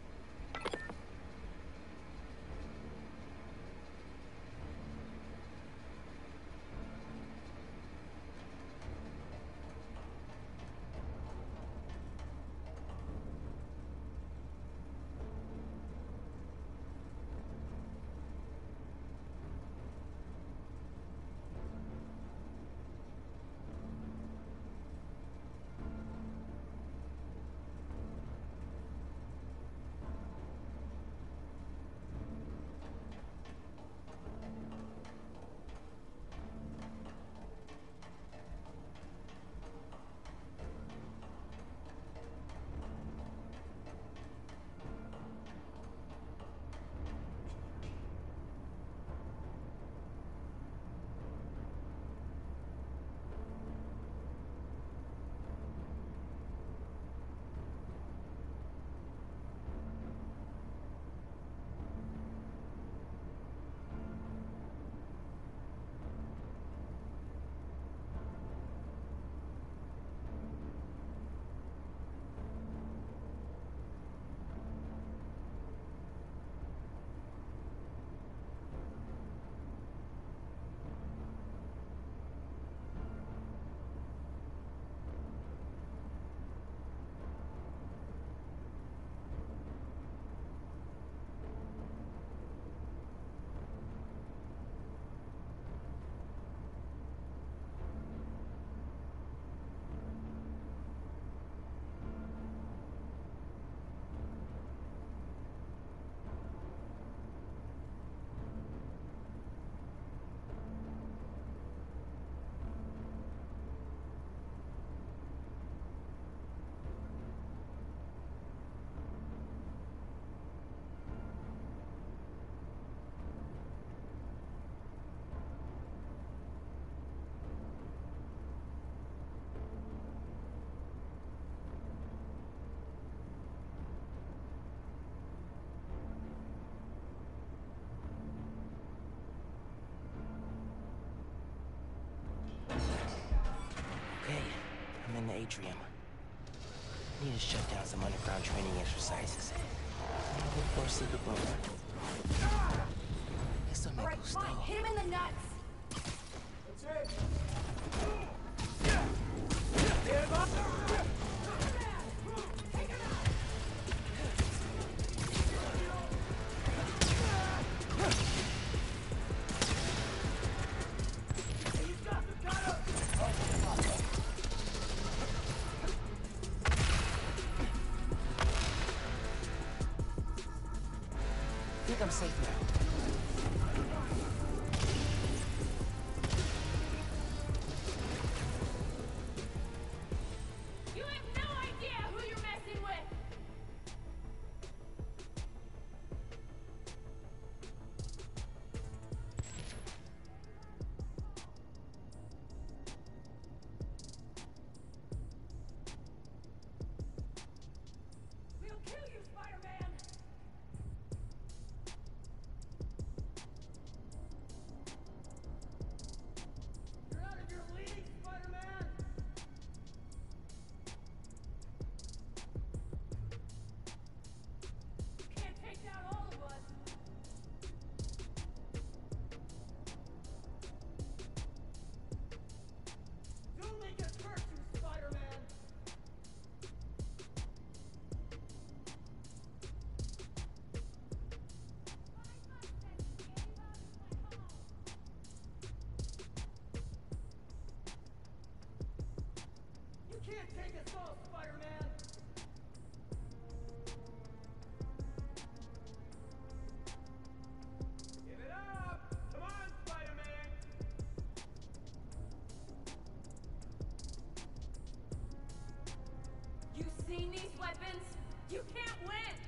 Okay, I'm in the atrium. Need to shut down some underground training exercises. Go force of the bone. Eso me Alright, gustó. fine. Hit him in the nuts. think You can't take us all, Spider-Man! Give it up! Come on, Spider-Man! You've seen these weapons? You can't win!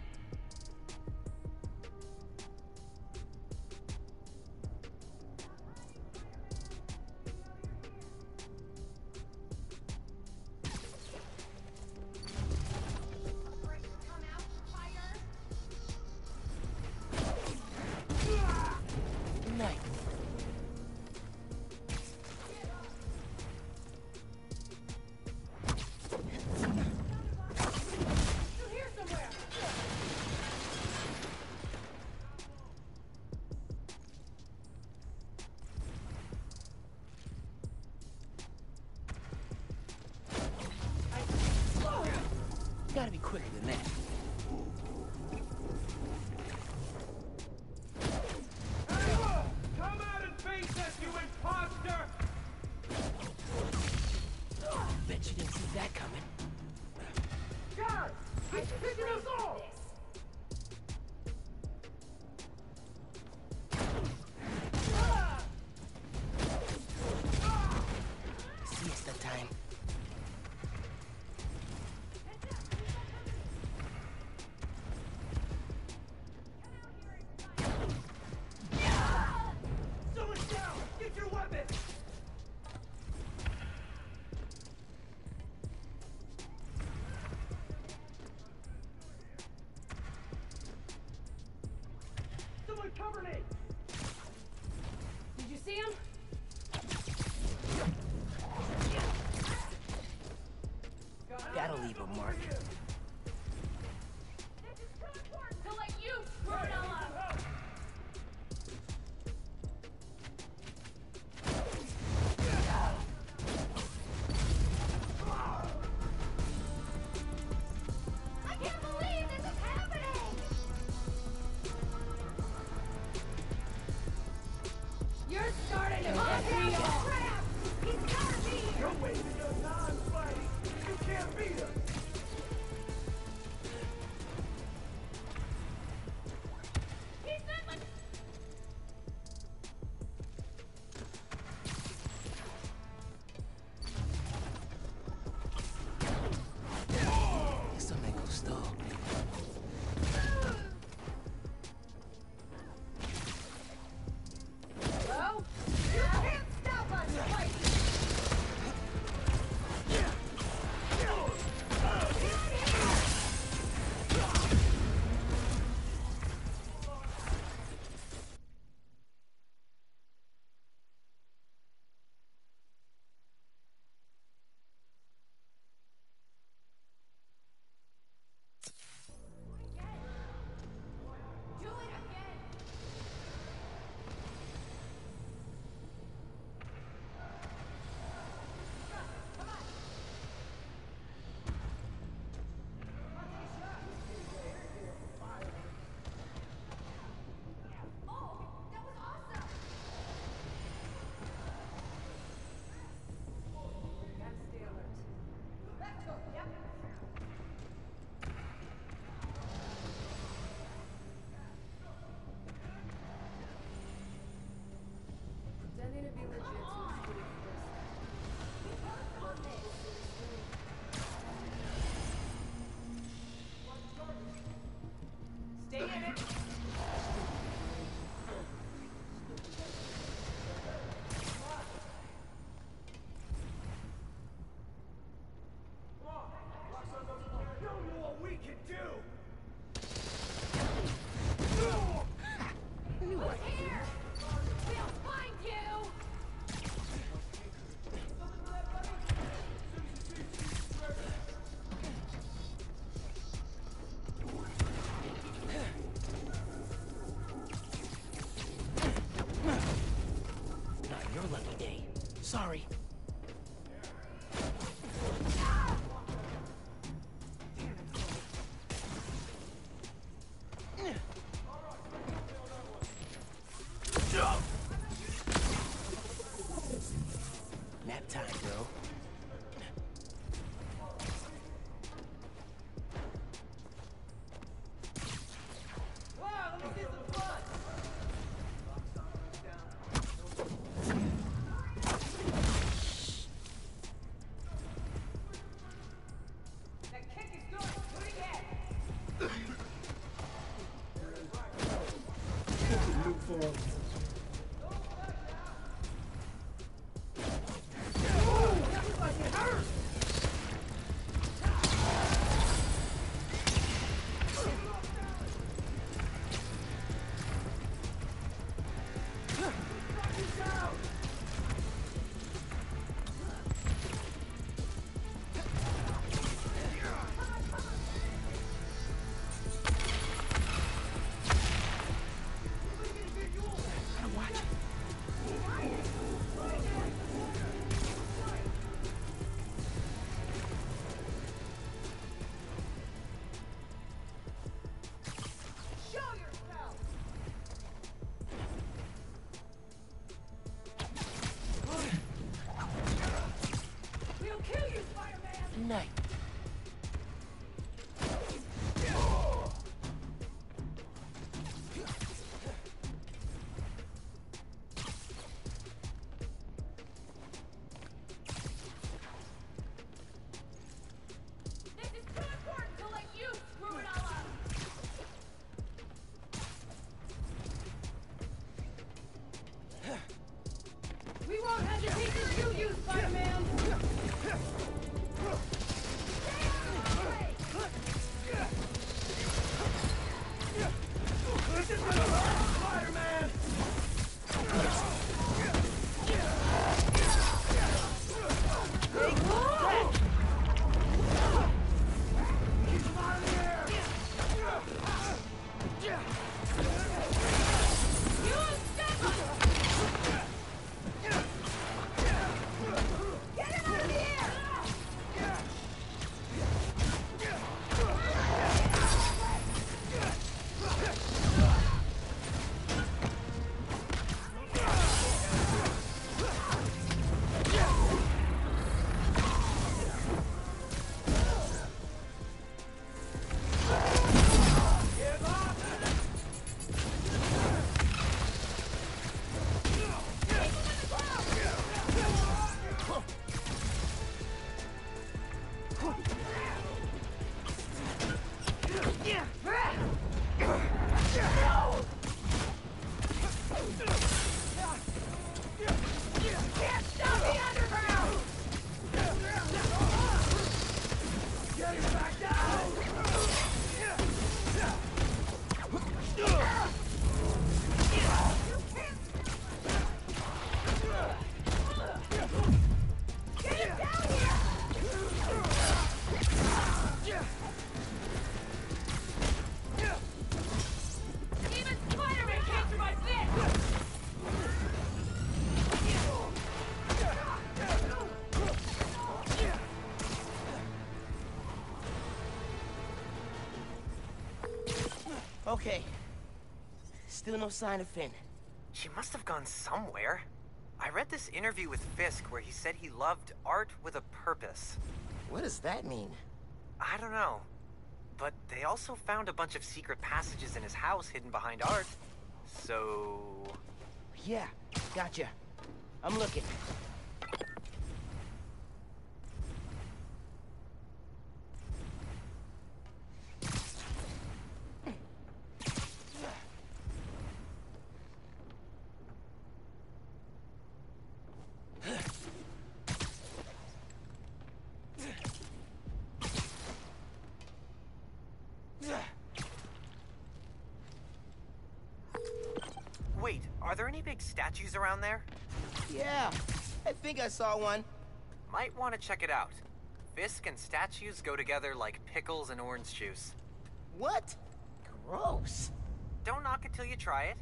quicker than that. Cover me! Did you see him? Gotta leave a mark. Hey, hey, hey. Sorry. for Still no sign of Phin. She must have gone somewhere. I read this interview with Fisk where he said he loved art with a purpose. What does that mean? I don't know. But they also found a bunch of secret passages in his house hidden behind art. So. Yeah, gotcha. I'm looking. Wait, are there any big statues around there? Yeah, I think I saw one. Might want to check it out. Fisk and statues go together like pickles and orange juice. What? Gross. Don't knock it till you try it.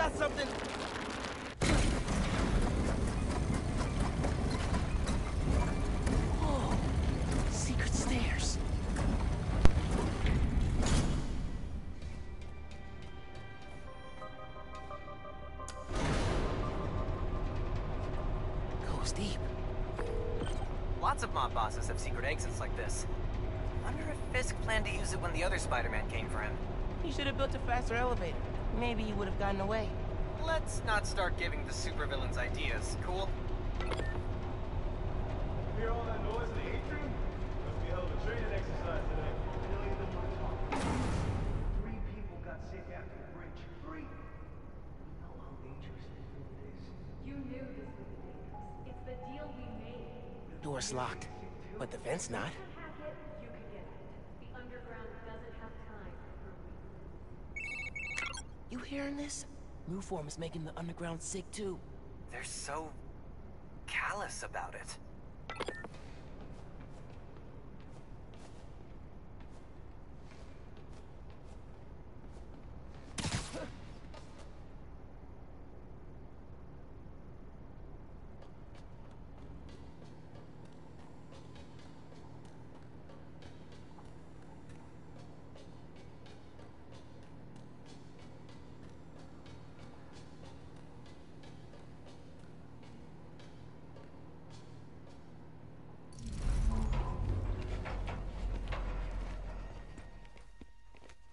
Got something. Oh, secret stairs. Goes deep. Lots of mob bosses have secret exits like this. Wonder if Fisk planned to use it when the other Spider-Man came for him. He should have built a faster elevator. Maybe he would have gotten away. Let's not start giving the supervillains ideas, cool? Hear all that noise in the atrium? Must be a hell of a training exercise today. Million don't want talk. Three people got sick after the bridge. Three! We know how dangerous this building is. You knew this was dangerous. It's the deal we made. Door's locked, but the vent's not. Hack it, you could get it. The underground doesn't have time for weakness. You hearing this? Nuform is making the underground sick too. They're so... callous about it.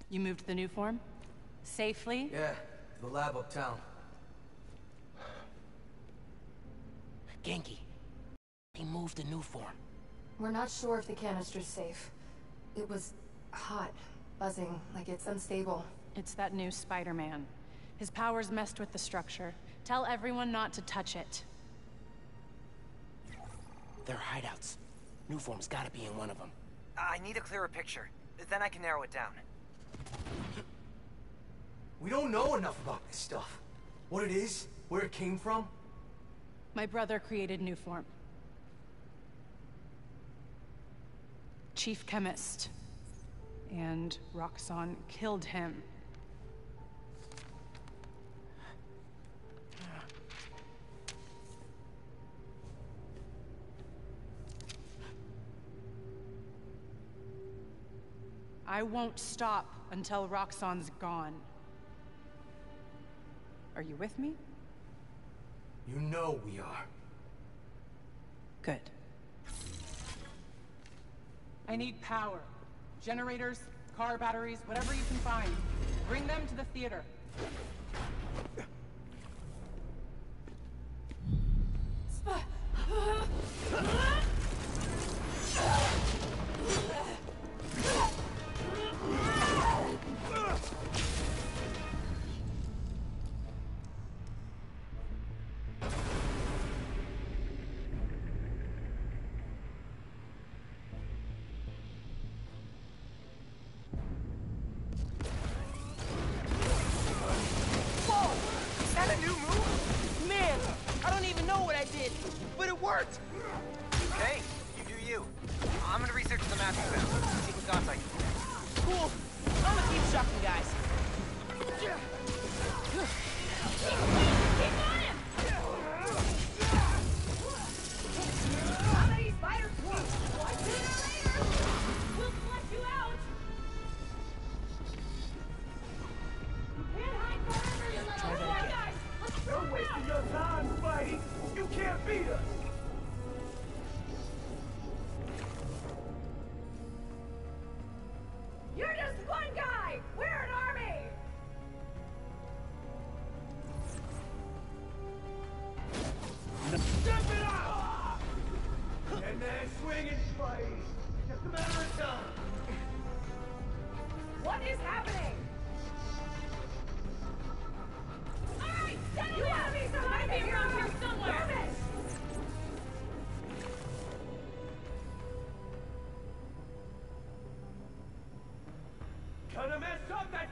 You moved the Nuform? Safely? Yeah, the lab uptown. Ganke, he moved the Nuform. We're not sure if the canister's safe. It was hot, buzzing, like it's unstable. It's that new Spider-Man. His powers messed with the structure. Tell everyone not to touch it. They're hideouts. Nuform's gotta be in one of them. I need a clearer picture. Then I can narrow it down. We don't know enough about this stuff. What it is, where it came from. My brother created Nuform. Chief chemist. And Roxxon killed him. I won't stop until Roxxon's gone. Are you with me? You know we are. Good. I need power. Generators, car batteries, whatever you can find. Bring them to the theater.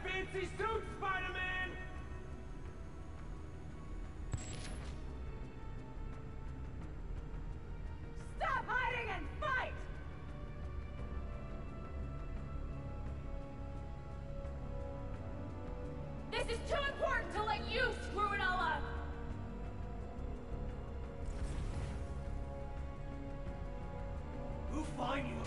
fancy suit, Spider-Man! Stop hiding and fight! This is too important to let you screw it all up! Who find you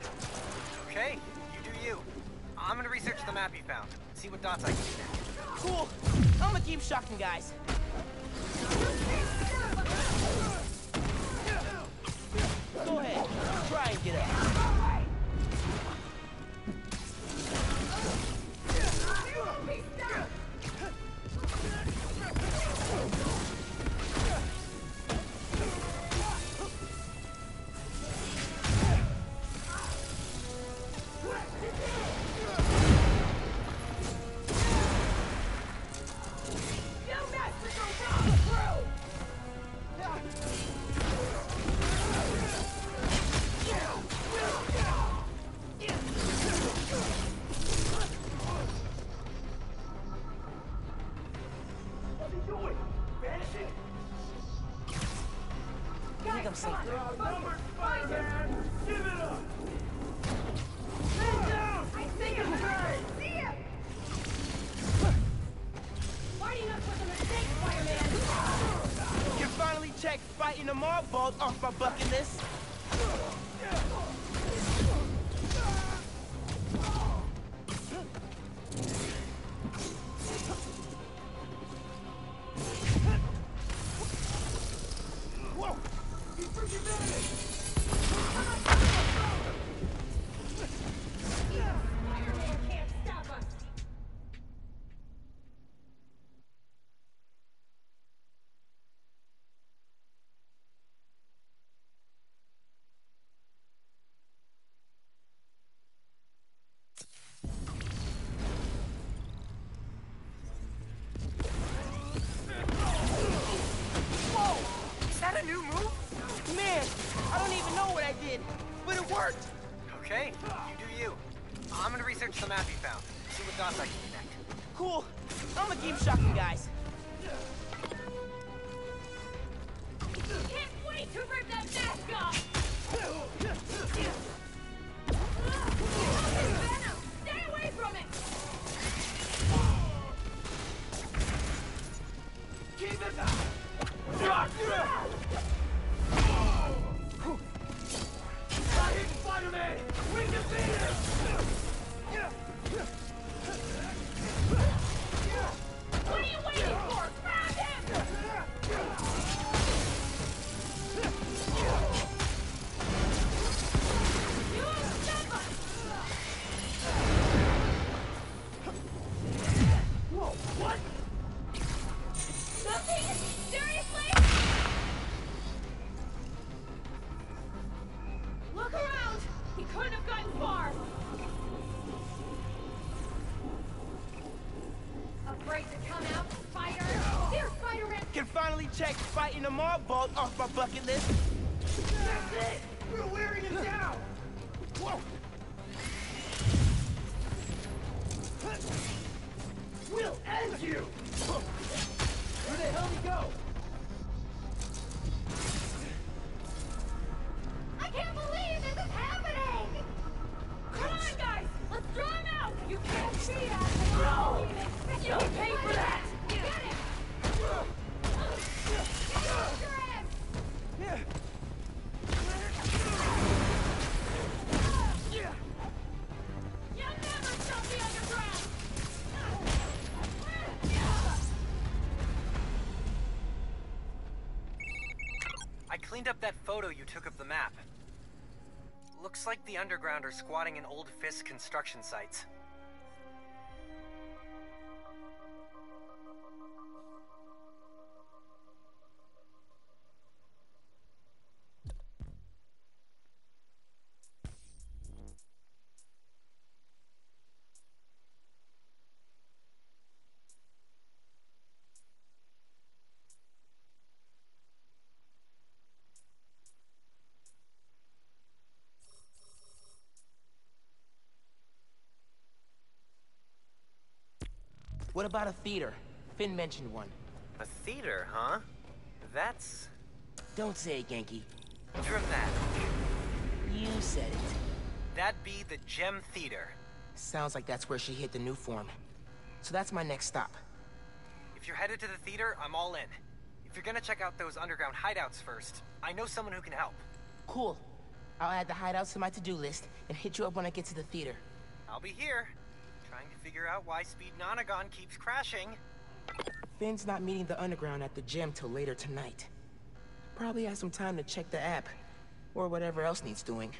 start. Okay, you do you. I'm gonna research the map you found, see what dots I can connect. Cool. I'm gonna keep shocking guys. cleaned up that photo you took of the map. Looks like the underground are squatting in old Fisk construction sites. What about a theater? Phin mentioned one. A theater, huh? That's... Don't say it, Ganke. dramatic. You said it. That'd be the Gem Theater. Sounds like that's where she hit the Nuform. So that's my next stop. If you're headed to the theater, I'm all in. If you're gonna check out those underground hideouts first, I know someone who can help. Cool. I'll add the hideouts to my to-do list and hit you up when I get to the theater. I'll be here, trying to figure out why Speed Nonagon keeps crashing. Phin's not meeting the underground at the gym till later tonight. Probably has some time to check the app, or whatever else needs doing.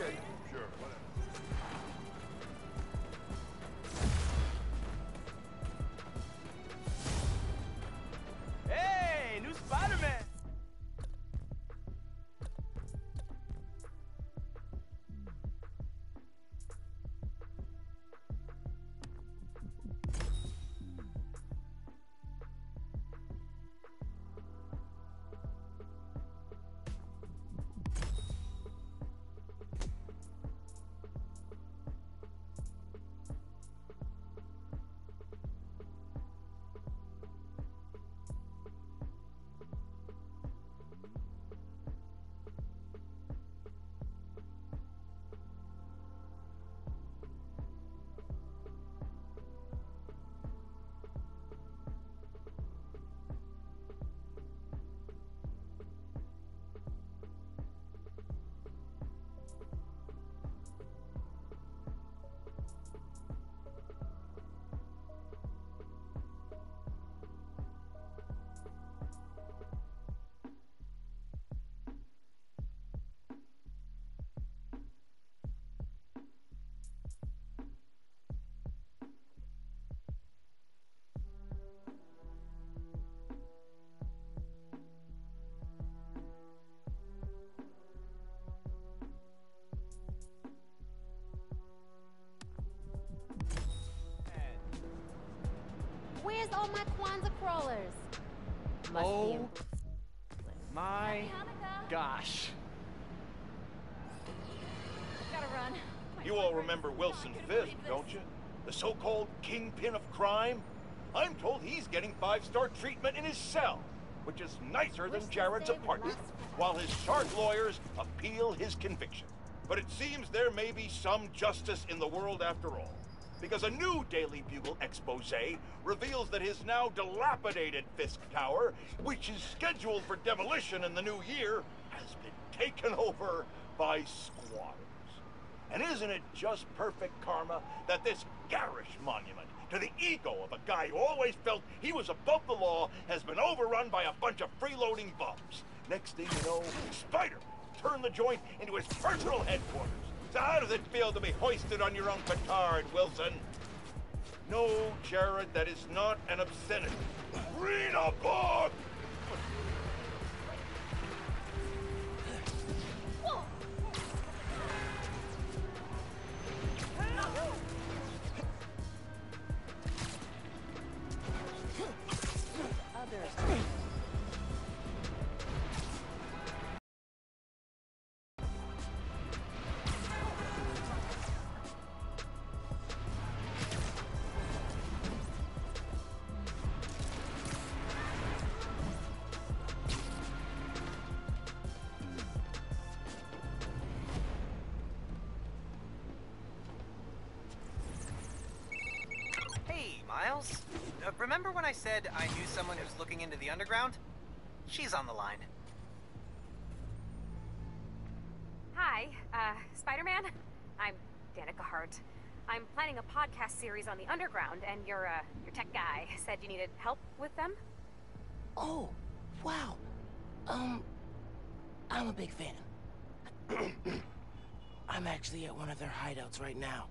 Okay, Where's all my Kwanzaa crawlers? Must be Oh in- my gosh. Gotta run. You all remember Wilson Fisk, don't you? The so-called kingpin of crime? I'm told he's getting five-star treatment in his cell, which is nicer than Jared's apartment, while his charge lawyers appeal his conviction. But it seems there may be some justice in the world after all, because a new Daily Bugle expose reveals that his now dilapidated Fisk Tower, which is scheduled for demolition in the new year, has been taken over by squatters. And isn't it just perfect karma that this garish monument to the ego of a guy who always felt he was above the law has been overrun by a bunch of freeloading bums? Next thing you know, Spider turned the joint into his personal headquarters. How does it feel to be hoisted on your own petard, Wilson? No, Jared, that is not an obscenity. Read a book! Miles. Uh, remember when I said I knew someone who's looking into the underground? She's on the line. Hi, uh, Spider-Man. I'm Danica Hart. I'm planning a podcast series on the underground, and your, uh, your tech guy said you needed help with them. Oh, wow. Um, I'm a big fan. I'm actually at one of their hideouts right now.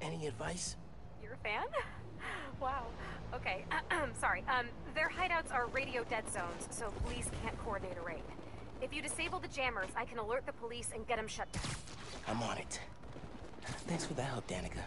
Any advice? You're a fan? Wow. Okay. Sorry. Um, their hideouts are radio dead zones, so police can't coordinate a raid. If you disable the jammers, I can alert the police and get them shut down. I'm on it. Thanks for the help, Danica.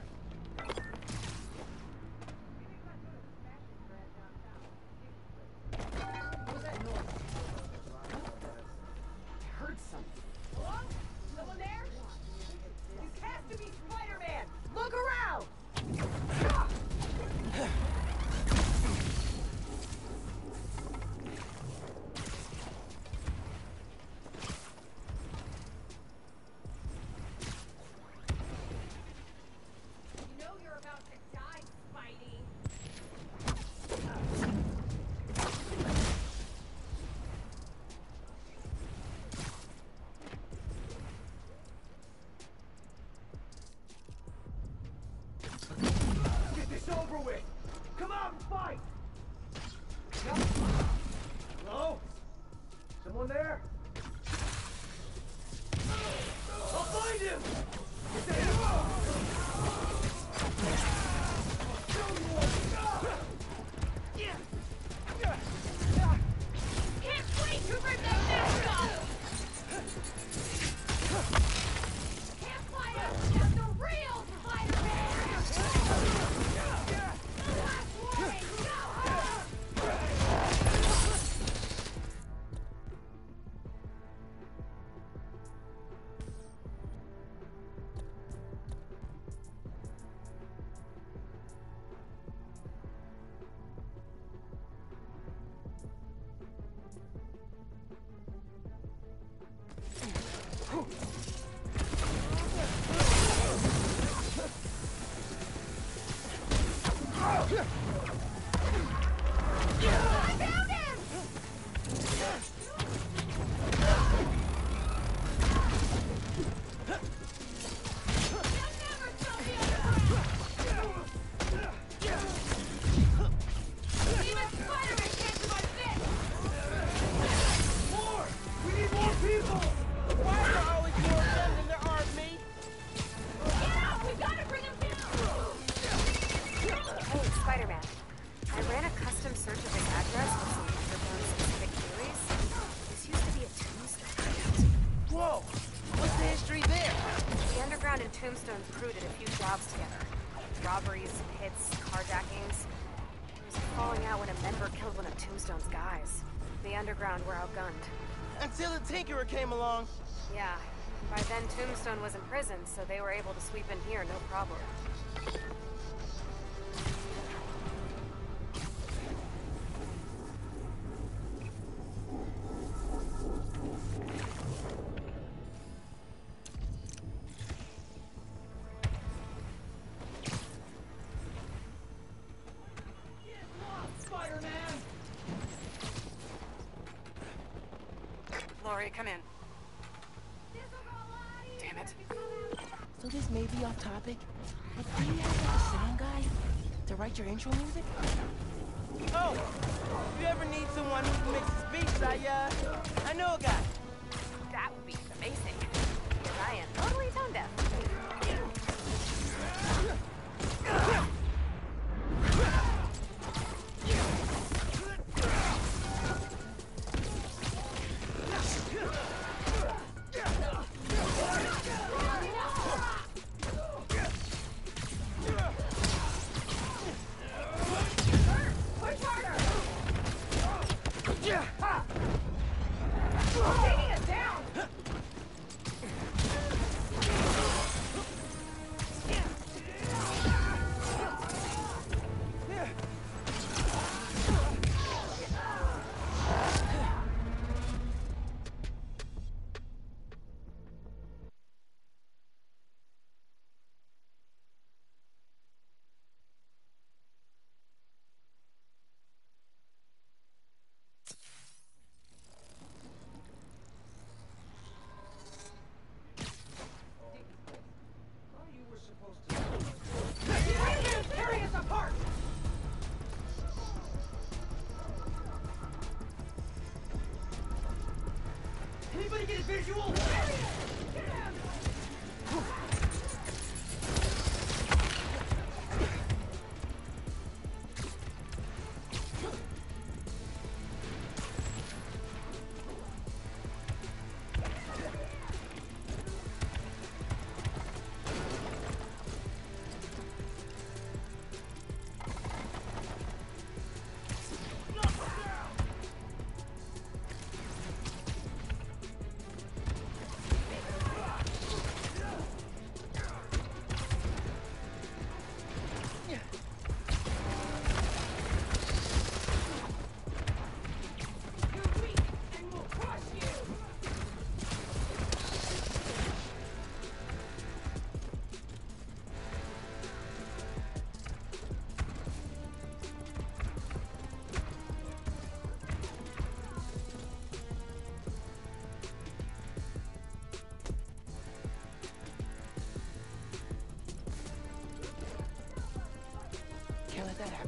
Brimstone crew did a few jobs together. Robberies, hits, carjackings. It was falling out when a member killed one of Tombstone's guys. The underground were outgunned. Until the Tinkerer came along. Yeah. By then, Tombstone was in prison, so they were able to sweep in here, no problem. your angel music? that happen?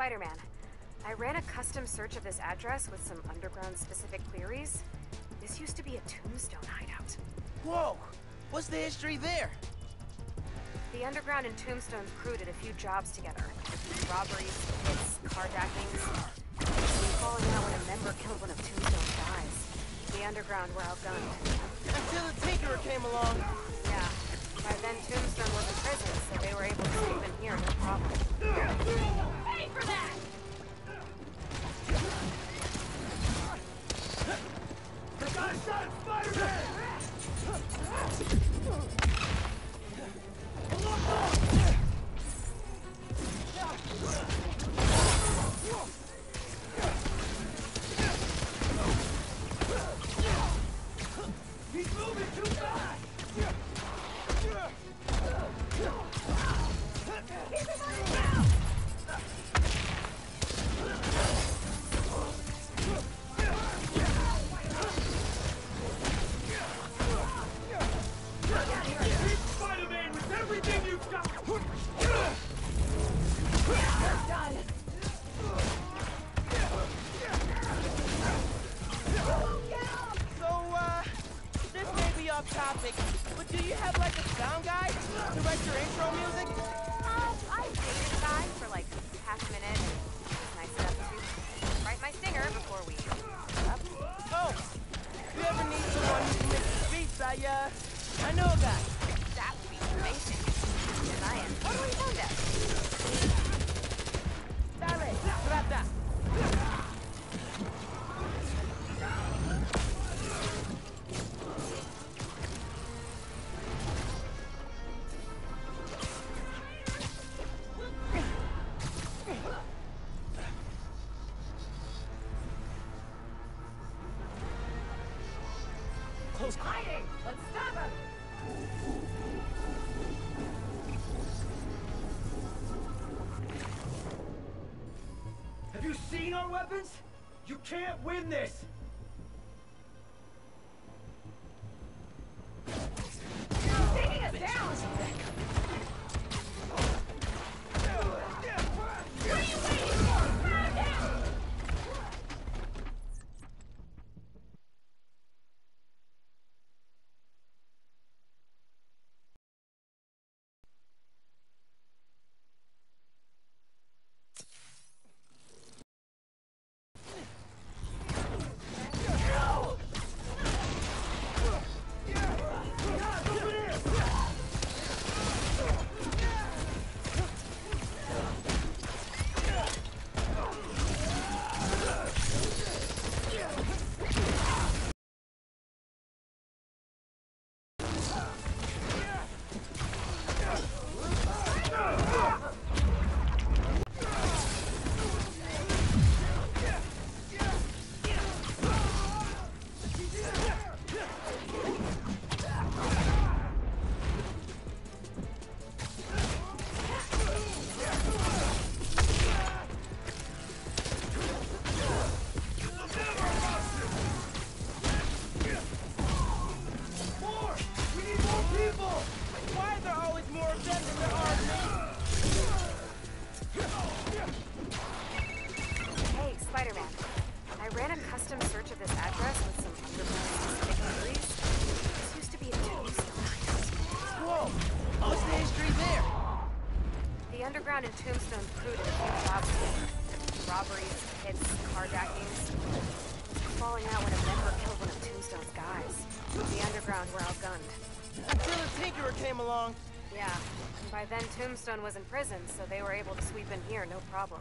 Spider-Man. I ran a custom search of this address with some underground-specific queries. This used to be a tombstone hideout. Whoa! What's the history there? The underground and tombstone crew did a few jobs together. Robberies, hits, carjackings. We falling out when a member killed one of Tombstone's guys. The underground were outgunned. Until the Tinkerer came along. you can't win this! Underground and Tombstone crewed a few jobs. Robberies, hits, carjackings. Falling out when a member killed one of Tombstone's guys. The Underground were outgunned. Until the Tinkerer came along. Yeah, and by then Tombstone was in prison, so they were able to sweep in here, no problem.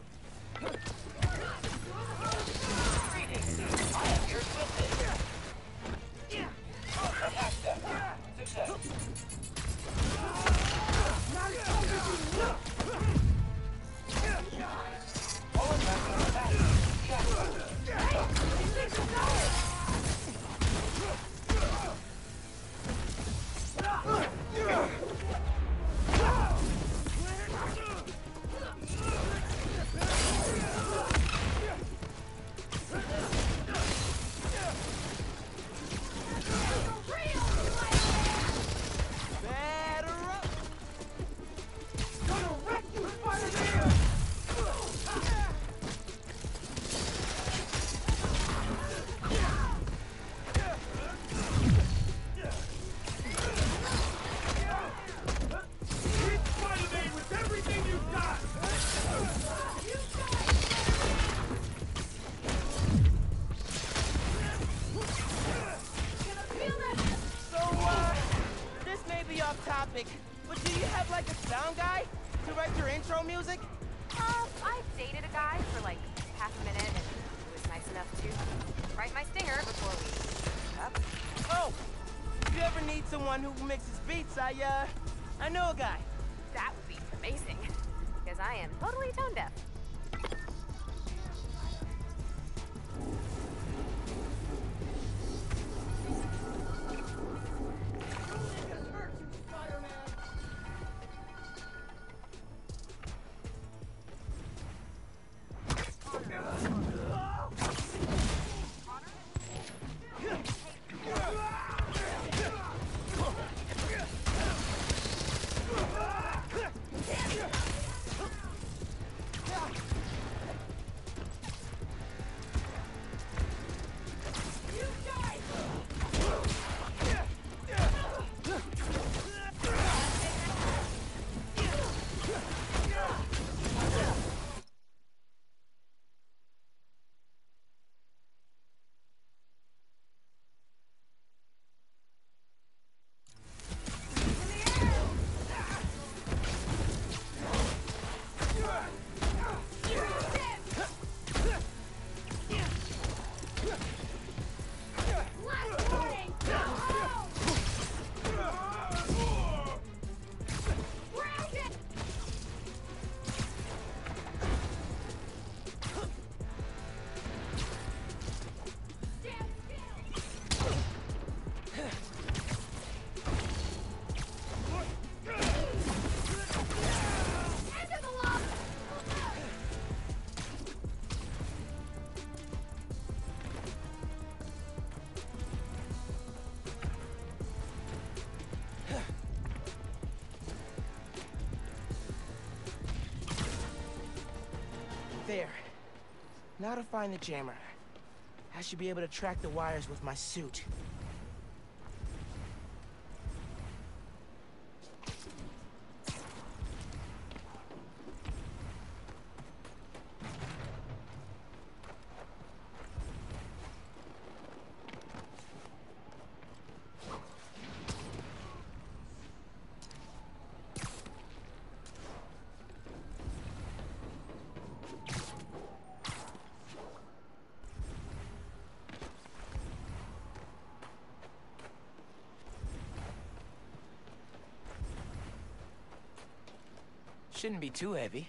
Now to find the jammer. I should be able to track the wires with my suit. Shouldn't be too heavy.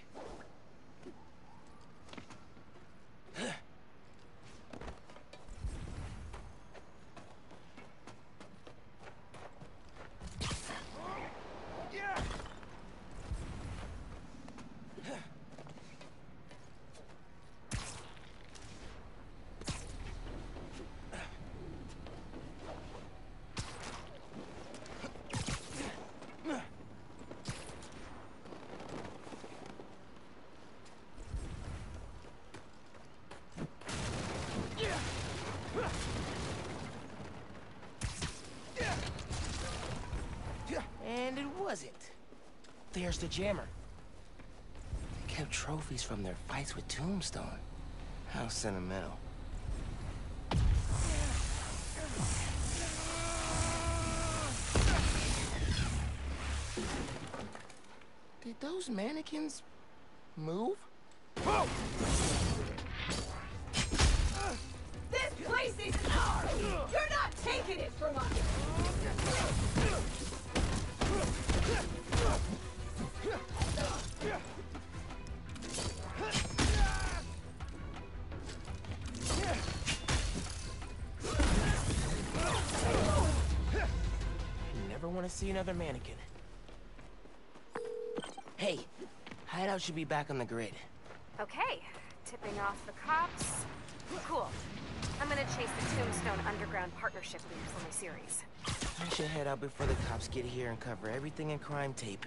And it wasn't. There's the jammer. They kept trophies from their fights with Tombstone. How sentimental. Did those mannequins move? See another mannequin. Hey, Hideout should be back on the grid. Okay, tipping off the cops. Cool. I'm gonna chase the Tombstone Underground Partnership lead for my series. I should head out before the cops get here and cover everything in crime tape.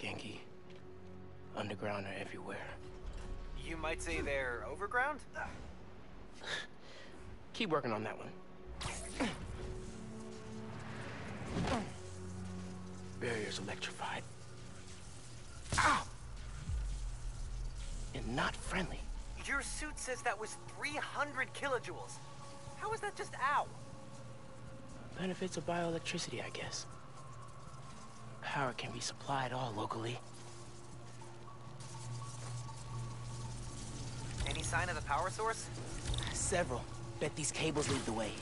Ganke. Underground are everywhere. You might say they're overground? Keep working on that one. Barrier's electrified. Ow! And not friendly. Your suit says that was 300 kilojoules. How is that just ow? Benefits of bioelectricity, I guess. Power can be supplied all locally. Any sign of the power source? Several. Bet these cables lead the way.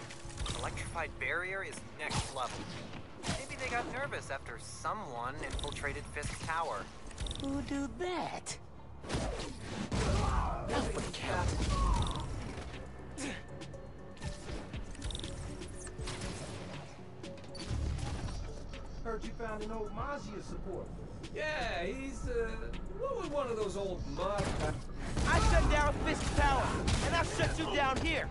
Electrified barrier is next level. Maybe they got nervous after someone infiltrated Fisk Tower. Who do that? The count. Heard you found an old Mazia support. Yeah, he's, uh, what was one of those old mud... I shut down Fisk Tower, and I'll shut you down here.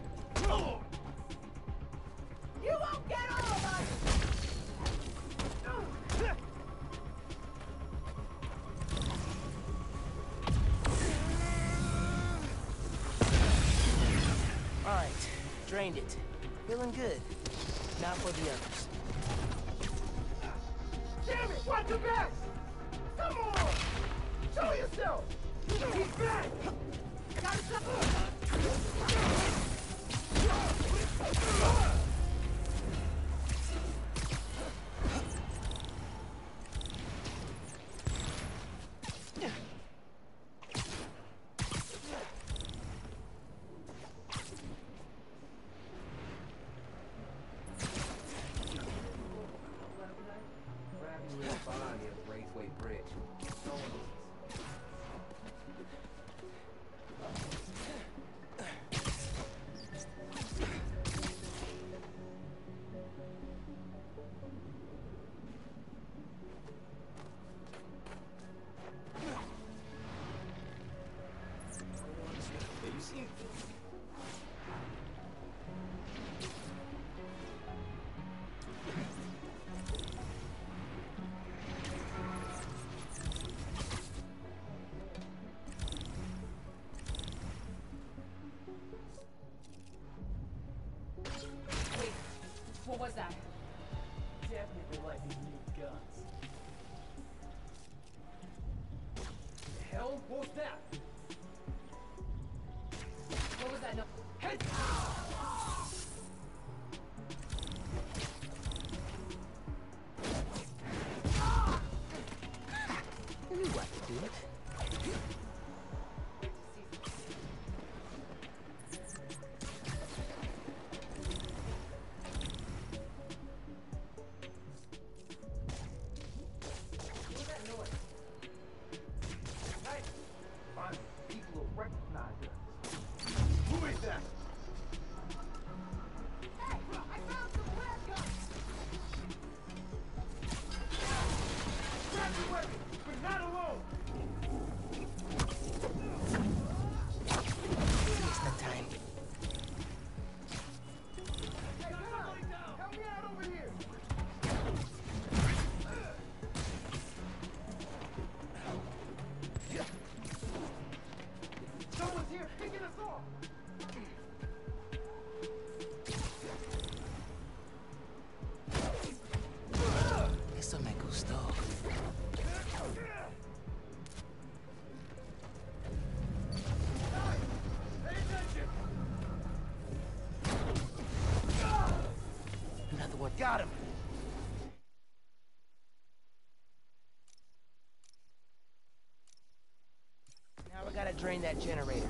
That generator.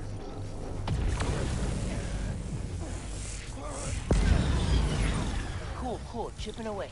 Cool, cool. Chipping away.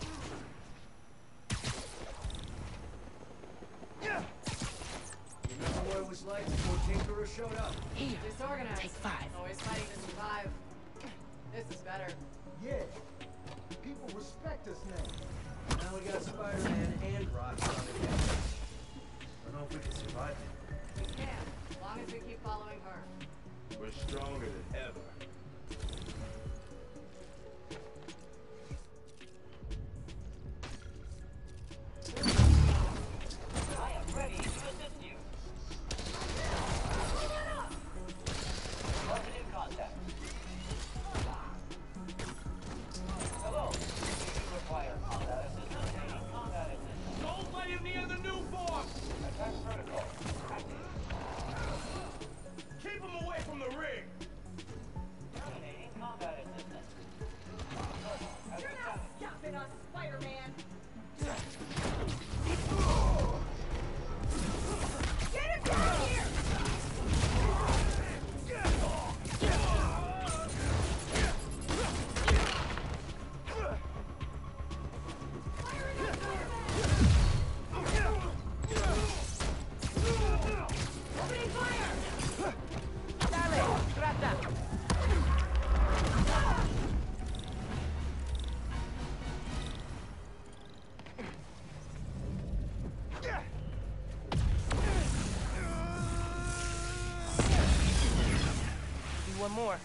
More.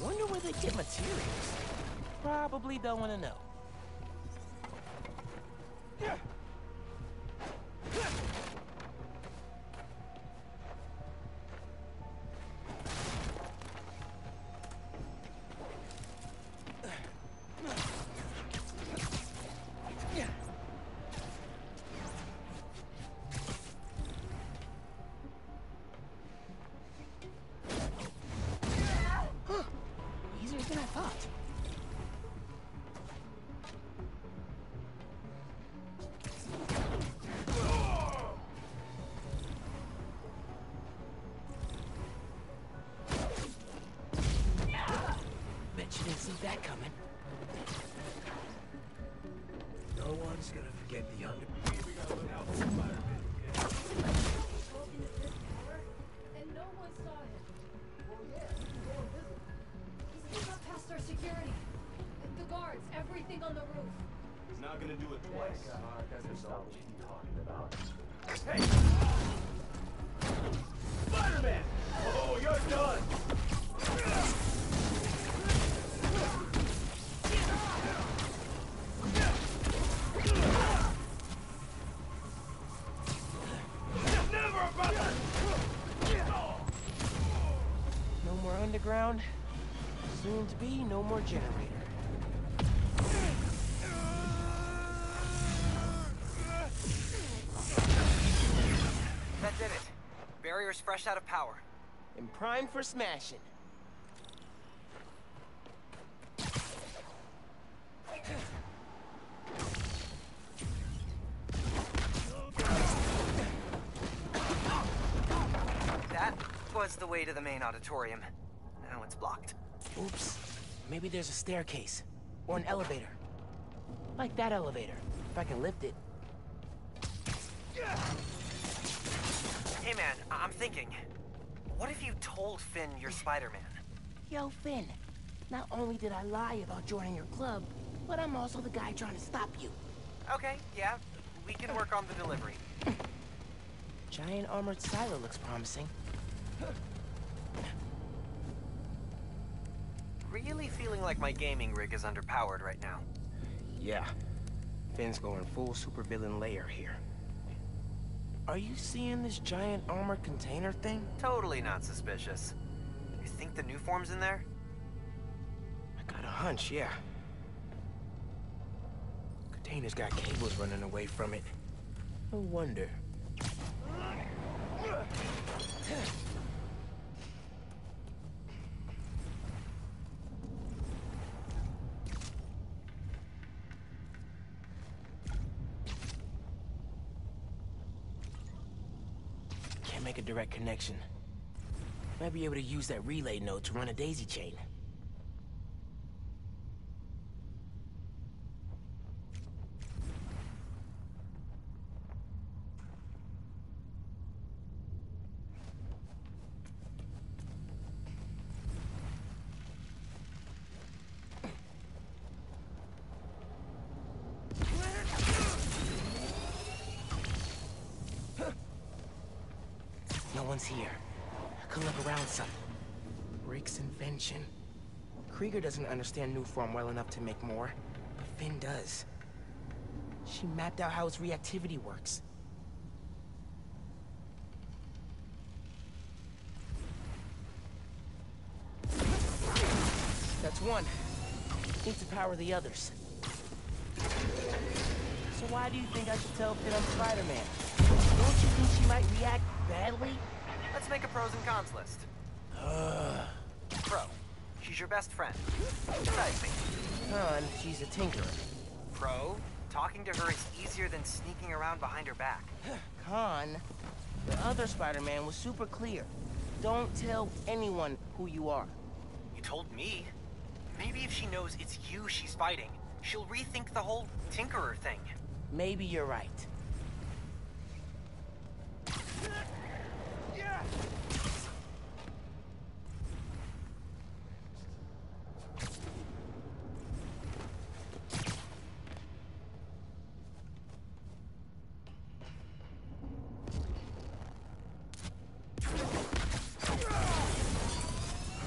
Wonder where they get materials. Probably don't want to know. Everything on the roof. He's not gonna do it twice. That's not what you talking about. Hey! Spider-Man! Oh, you're done! No more underground. Soon to be no more generator. Barrier's fresh out of power. And primed for smashing. That was the way to the main auditorium. Now it's blocked. Oops. Maybe there's a staircase. Or an elevator. Like that elevator. If I can lift it. Hey man, I- I'm thinking. What if you told Phin you're Spider-Man? Yo, Phin. Not only did I lie about joining your club, but I'm also the guy trying to stop you. Okay, yeah, we can work on the delivery. Giant armored silo looks promising. Really feeling like my gaming rig is underpowered right now. Yeah. Phin's going full supervillain layer here. Are you seeing this giant armored container thing? Totally not suspicious. You think the Nuform's in there? I got a hunch, yeah. Container's got cables running away from it. No wonder. Can't make direct connection. Might be able to use that relay node to run a daisy chain. No one's here. I could look around some. Rick's invention. Krieger doesn't understand Nuform well enough to make more, but Phin does. She mapped out how its reactivity works. That's one. Need to power the others. So why do you think I should tell Phin I'm Spider-Man? Don't you think she might react badly? Let's make a pros and cons list. Pro. She's your best friend. Besides me. Con, she's a tinkerer. Pro. Talking to her is easier than sneaking around behind her back. Con, the other Spider-Man was super clear. Don't tell anyone who you are. You told me. Maybe if she knows it's you she's fighting, she'll rethink the whole Tinkerer thing. Maybe you're right.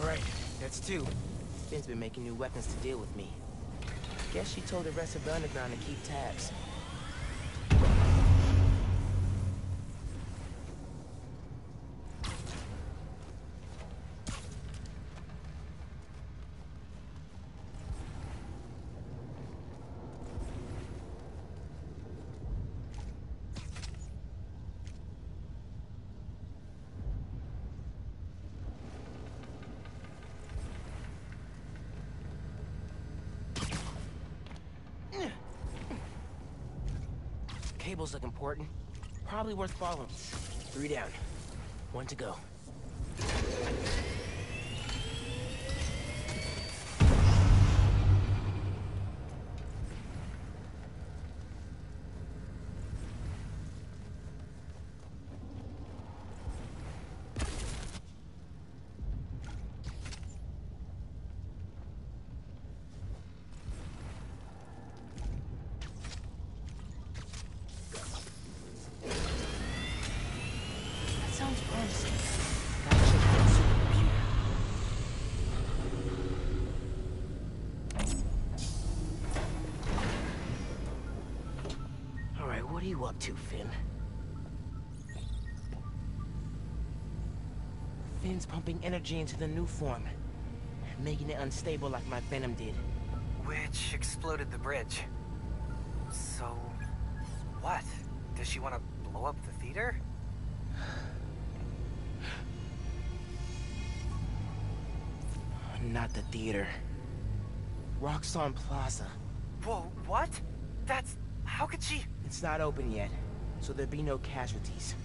Alright, that's two. Phin's been making new weapons to deal with me. Guess she told the rest of the underground to keep tabs. Cables look important. Probably worth following. Three down. One to go. Up to, Phin? Phin's pumping energy into the Nuform, making it unstable like my venom did. Which exploded the bridge. So, what? Does she want to blow up the theater? Not the theater. Roxxon Plaza. Whoa, what? That's... how could she... It's not open yet, so there'll be no casualties.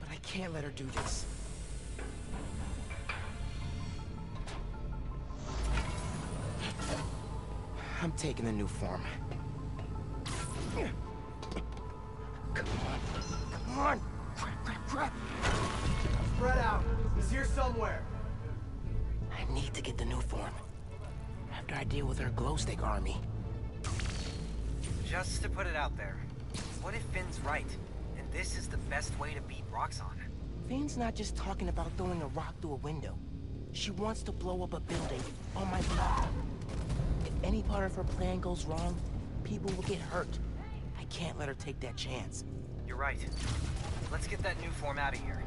But I can't let her do this. I'm taking the Nuform. Come on. Come on. Crap, crap, crap. Spread out. He's here somewhere. I need to get the Nuform. After I deal with her glow stick army. Just to put it out there, what if Phin's right, and this is the best way to beat Roxxon? Phin's not just talking about throwing a rock through a window. She wants to blow up a building on my block. If any part of her plan goes wrong, people will get hurt. I can't let her take that chance. You're right. Let's get that Nuform out of here.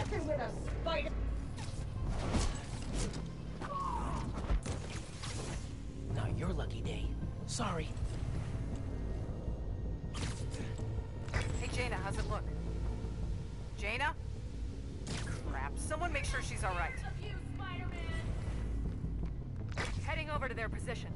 Shouldn't be messing with us, spider! Not your lucky day. Sorry. Hey, Jaina, how's it look? Jaina? Crap. Someone make sure she's all right. Heading over to their position.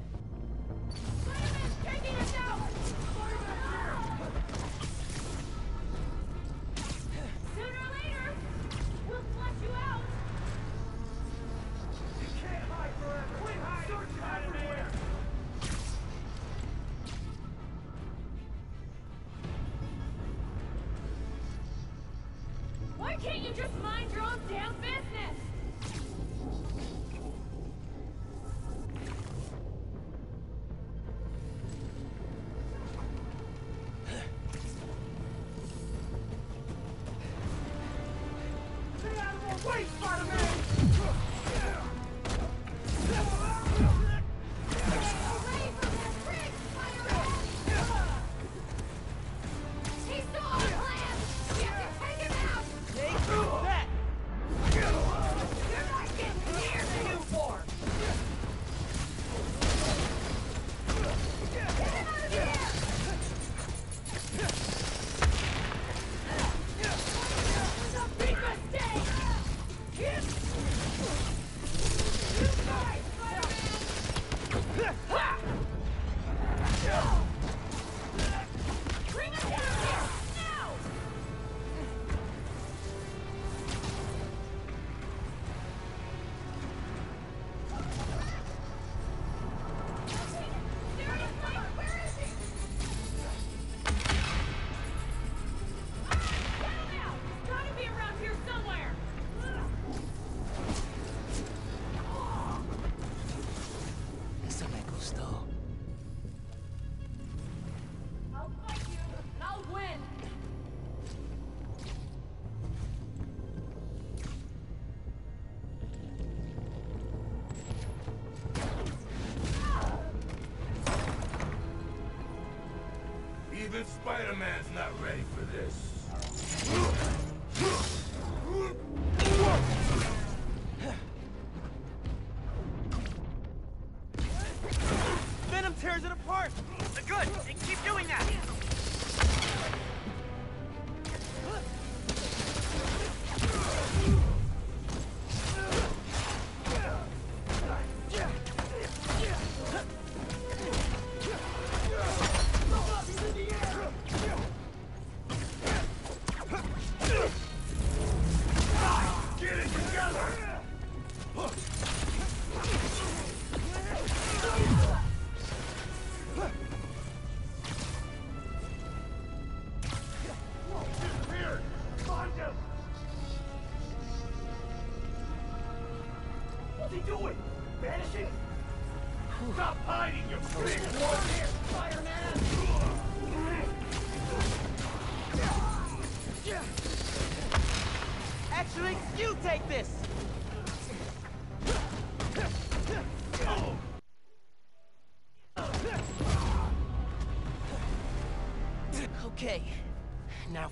Even Spider-Man's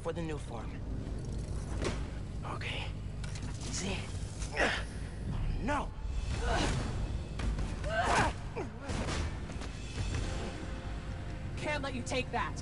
for the Nuform. Okay, see? No! Can't let you take that.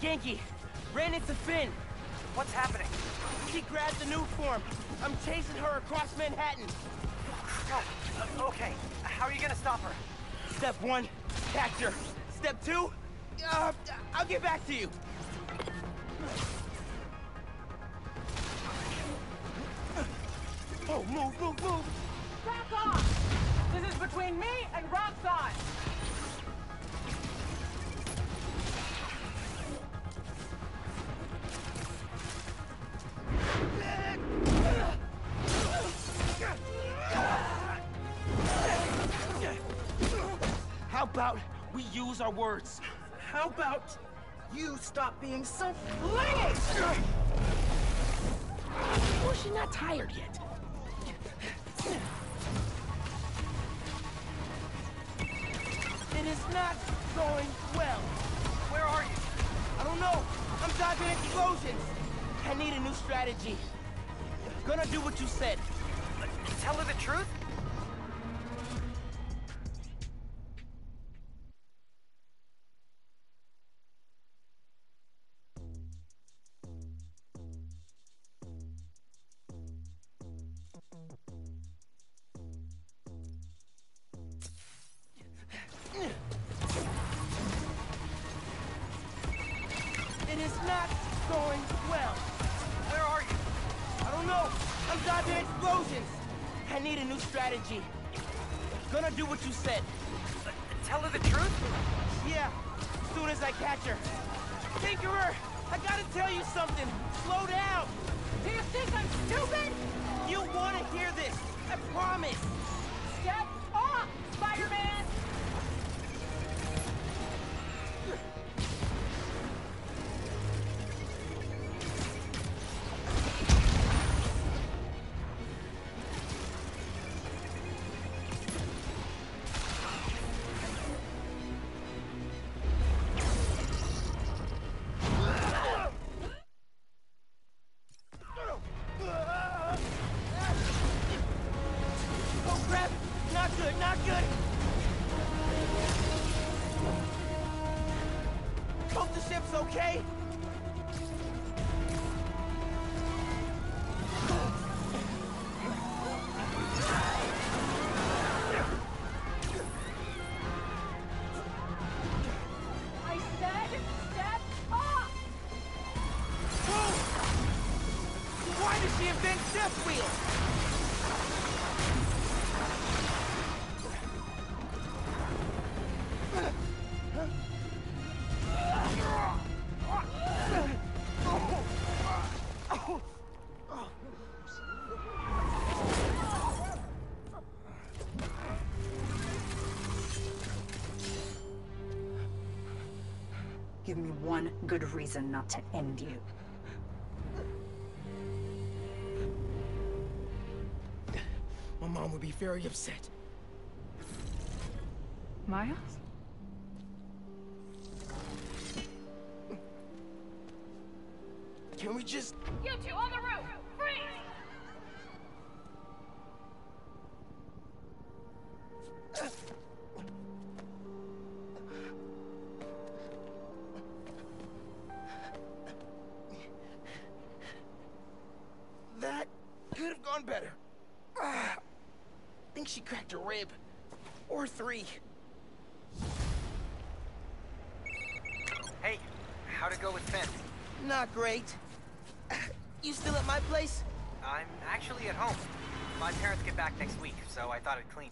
Ganke! Ran into Phin! What's happening? She grabbed the new form! I'm chasing her across Manhattan! Uh, okay. How are you gonna stop her? Step one, catch her. Step two, uh, I'll get back to you. Our words? How about you stop being so flingy? Or oh, is she not tired yet? It is not going well. Where are you? I don't know. I'm dodging explosions. I need a new strategy. Gonna do what you said. Gonna do what you said. Tell her the truth? Yeah, as soon as I catch her. Tinkerer, I gotta tell you something. Slow down. Do you think I'm stupid? You wanna hear this. I promise. Good, good reason not to end you. My mom would be very upset. Miles? Or three. Hey, how'd it go with Phin? Not great. You still at my place? I'm actually at home. My parents get back next week, so I thought I'd clean.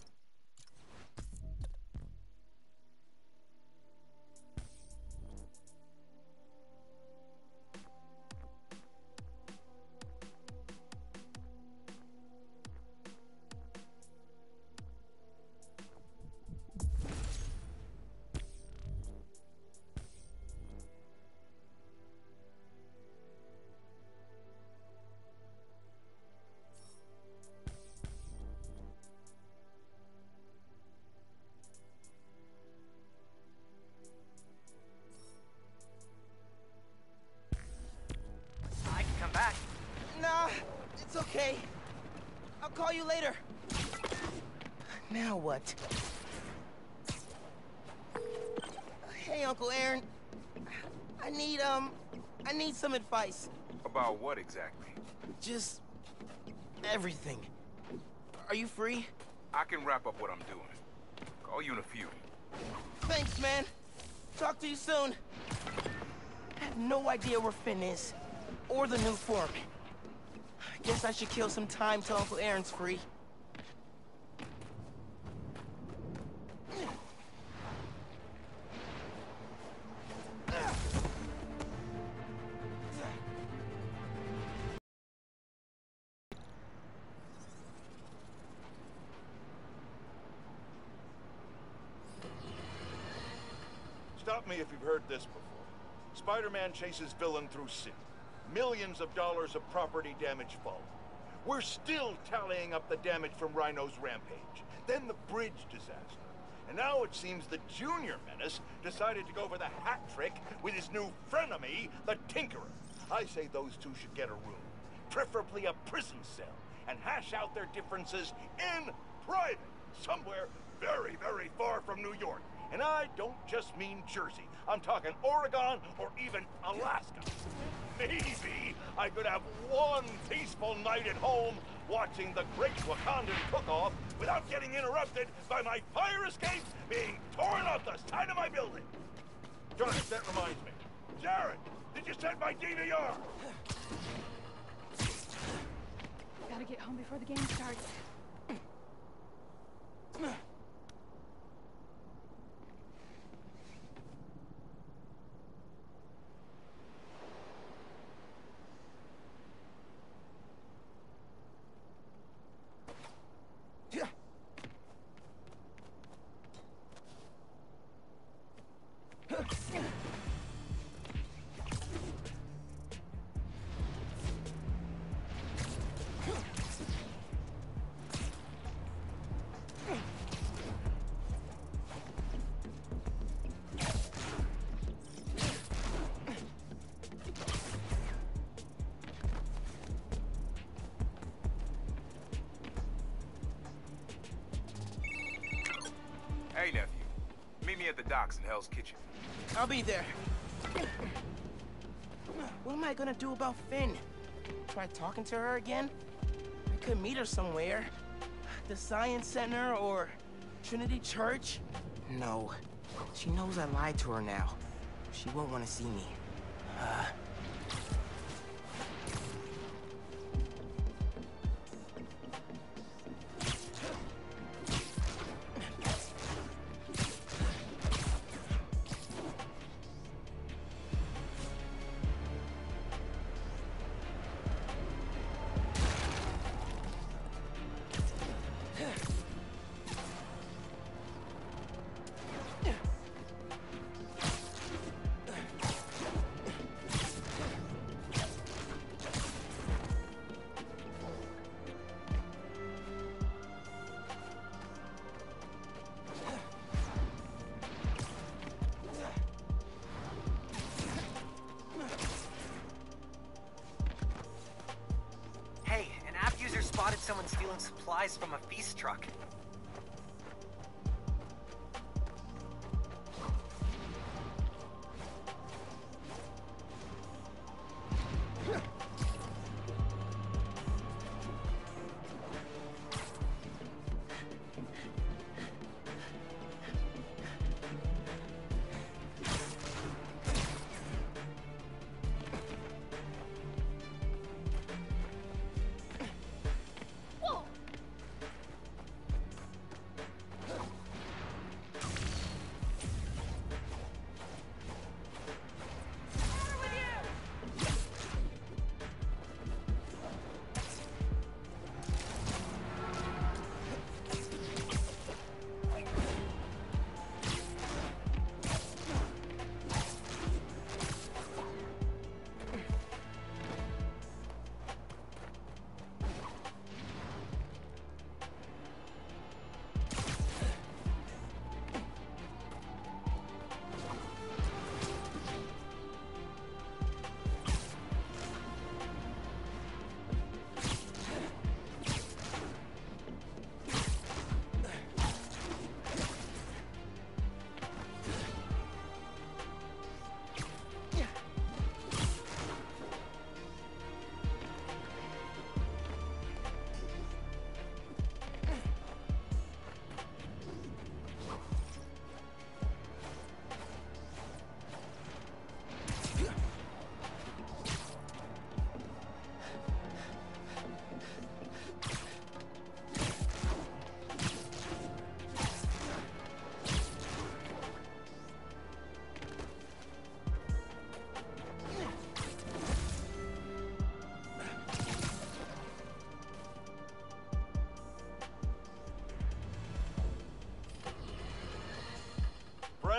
Advice. About what exactly? Just everything. Are you free? I can wrap up what I'm doing. Call you in a few. Thanks, man. Talk to you soon. I have no idea where Phin is. Or the Nuform. I guess I should kill some time till Uncle Aaron's free. Spider-Man chases villain through city. Millions of dollars of property damage follow. We're still tallying up the damage from Rhino's rampage. Then the bridge disaster. And now it seems the Junior Menace decided to go for the hat trick with his new frenemy, the Tinkerer. I say those two should get a room, preferably a prison cell, and hash out their differences in private, somewhere very, very far from New York. And I don't just mean Jersey. I'm talking Oregon or even Alaska. Maybe I could have one peaceful night at home watching the great Wakandan cook-off without getting interrupted by my fire escape being torn off the side of my building. Johnny, that reminds me. Jared, did you send my DVR? Gotta get home before the game starts. Hell's Kitchen. I'll be there. What am I gonna do about Phin? Try talking to her again? I could meet her somewhere. The Science Center or Trinity Church? No. She knows I lied to her now. She won't want to see me. Uh,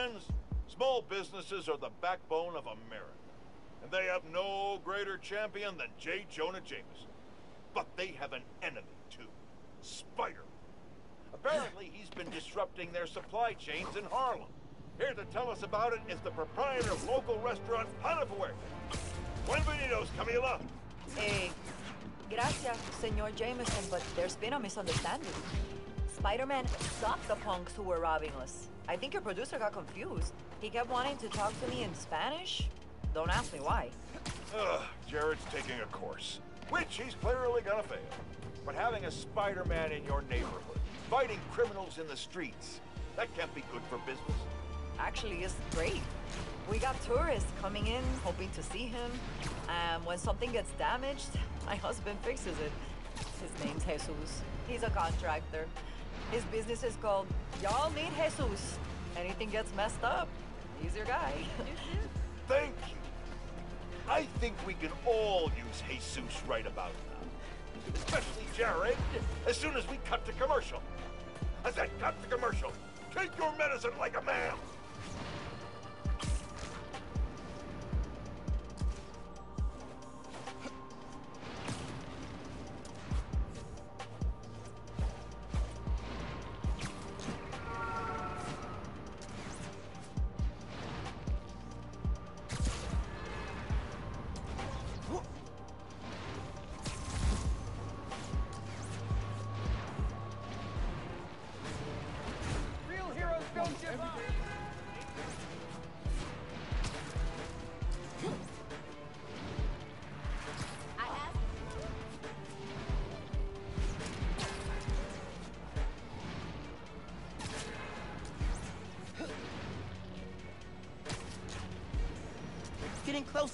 Friends, small businesses are the backbone of America. And they have no greater champion than J. Jonah Jameson. But they have an enemy, too. Spider. Apparently, he's been disrupting their supply chains in Harlem. Here to tell us about it is the proprietor of local restaurant Panafuerte. Buenvenidos, Camila. Eh, gracias, Senor Jameson, but there's been a misunderstanding. Spider-Man stopped the punks who were robbing us. I think your producer got confused. He kept wanting to talk to me in Spanish. Don't ask me why. Ugh, Jared's taking a course, which he's clearly gonna fail. But having a Spider-Man in your neighborhood, fighting criminals in the streets, that can't be good for business. Actually, it's great. We got tourists coming in, hoping to see him. And when something gets damaged, my husband fixes it. His name's Jesus. He's a contractor. His business is called Y'all Need Jesus. Anything gets messed up, he's your guy. Thank you. I think we can all use Jesus right about now. Especially Jared, as soon as we cut to commercial. As I said cut to commercial. Take your medicine like a man.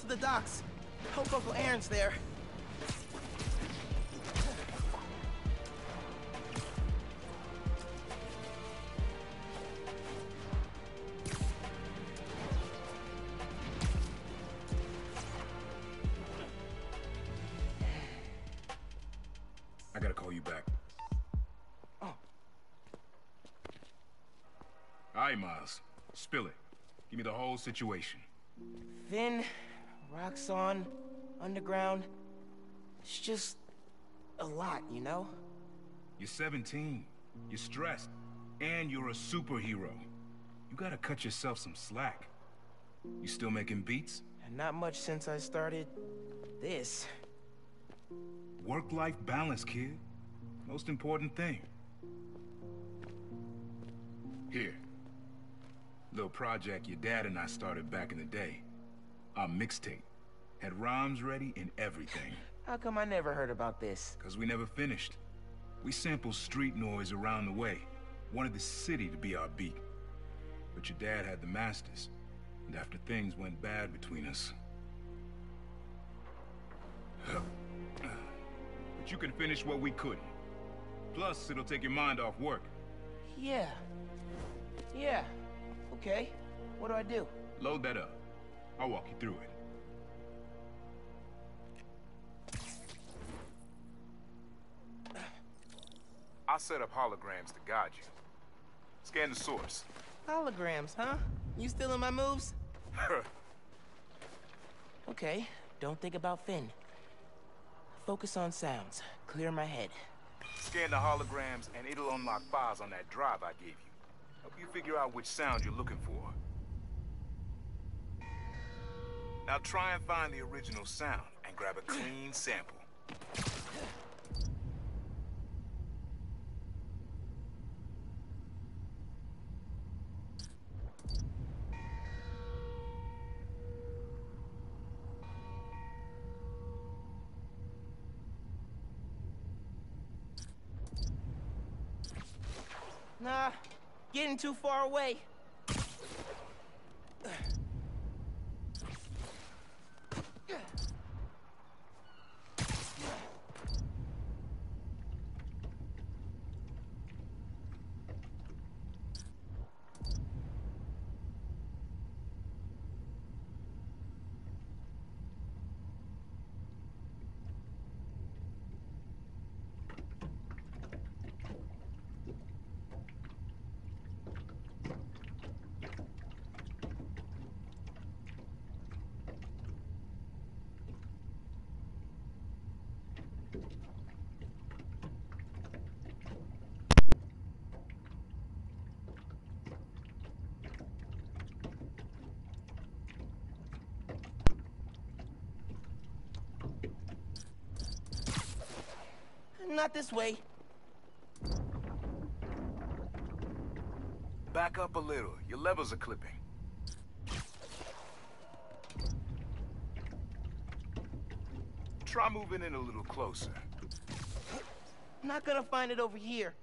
To the docks. Hope Uncle Aaron's there. I gotta call you back. Oh. All right, Miles. Spill it. Give me the whole situation. Phin, Roxxon, Underground. It's just a lot, you know? You're 17. You're stressed. And you're a superhero. You gotta cut yourself some slack. You still making beats? And not much since I started this. Work-life balance, kid. Most important thing. Here. Little project your dad and I started back in the day. Our mixtape. Had rhymes ready and everything. How come I never heard about this? Cause we never finished. We sampled street noise around the way. Wanted the city to be our beat. But your dad had the masters. And after things went bad between us... But you can finish what we couldn't. Plus, it'll take your mind off work. Yeah. Yeah. Okay. What do I do? Load that up. I'll walk you through it. I set up holograms to guide you. Scan the source. Holograms, huh? You stealing my moves? okay. Don't think about Phin. Focus on sounds. Clear my head. Scan the holograms, and it'll unlock files on that drive I gave you. Help you figure out which sound you're looking for. Now try and find the original sound, and grab a clean sample. Getting too far away. Not this way. Back up a little. Your levels are clipping. Try moving in a little closer. Not gonna find it over here.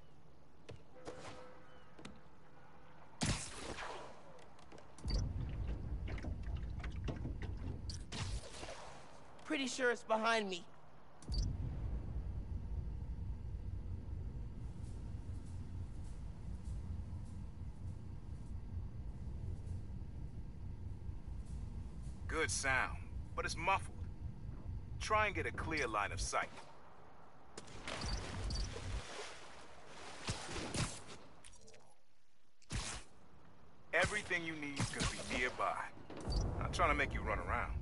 Pretty sure it's behind me. Sound, but it's muffled. Try and get a clear line of sight. Everything you need is gonna be nearby. I'm trying to make you run around.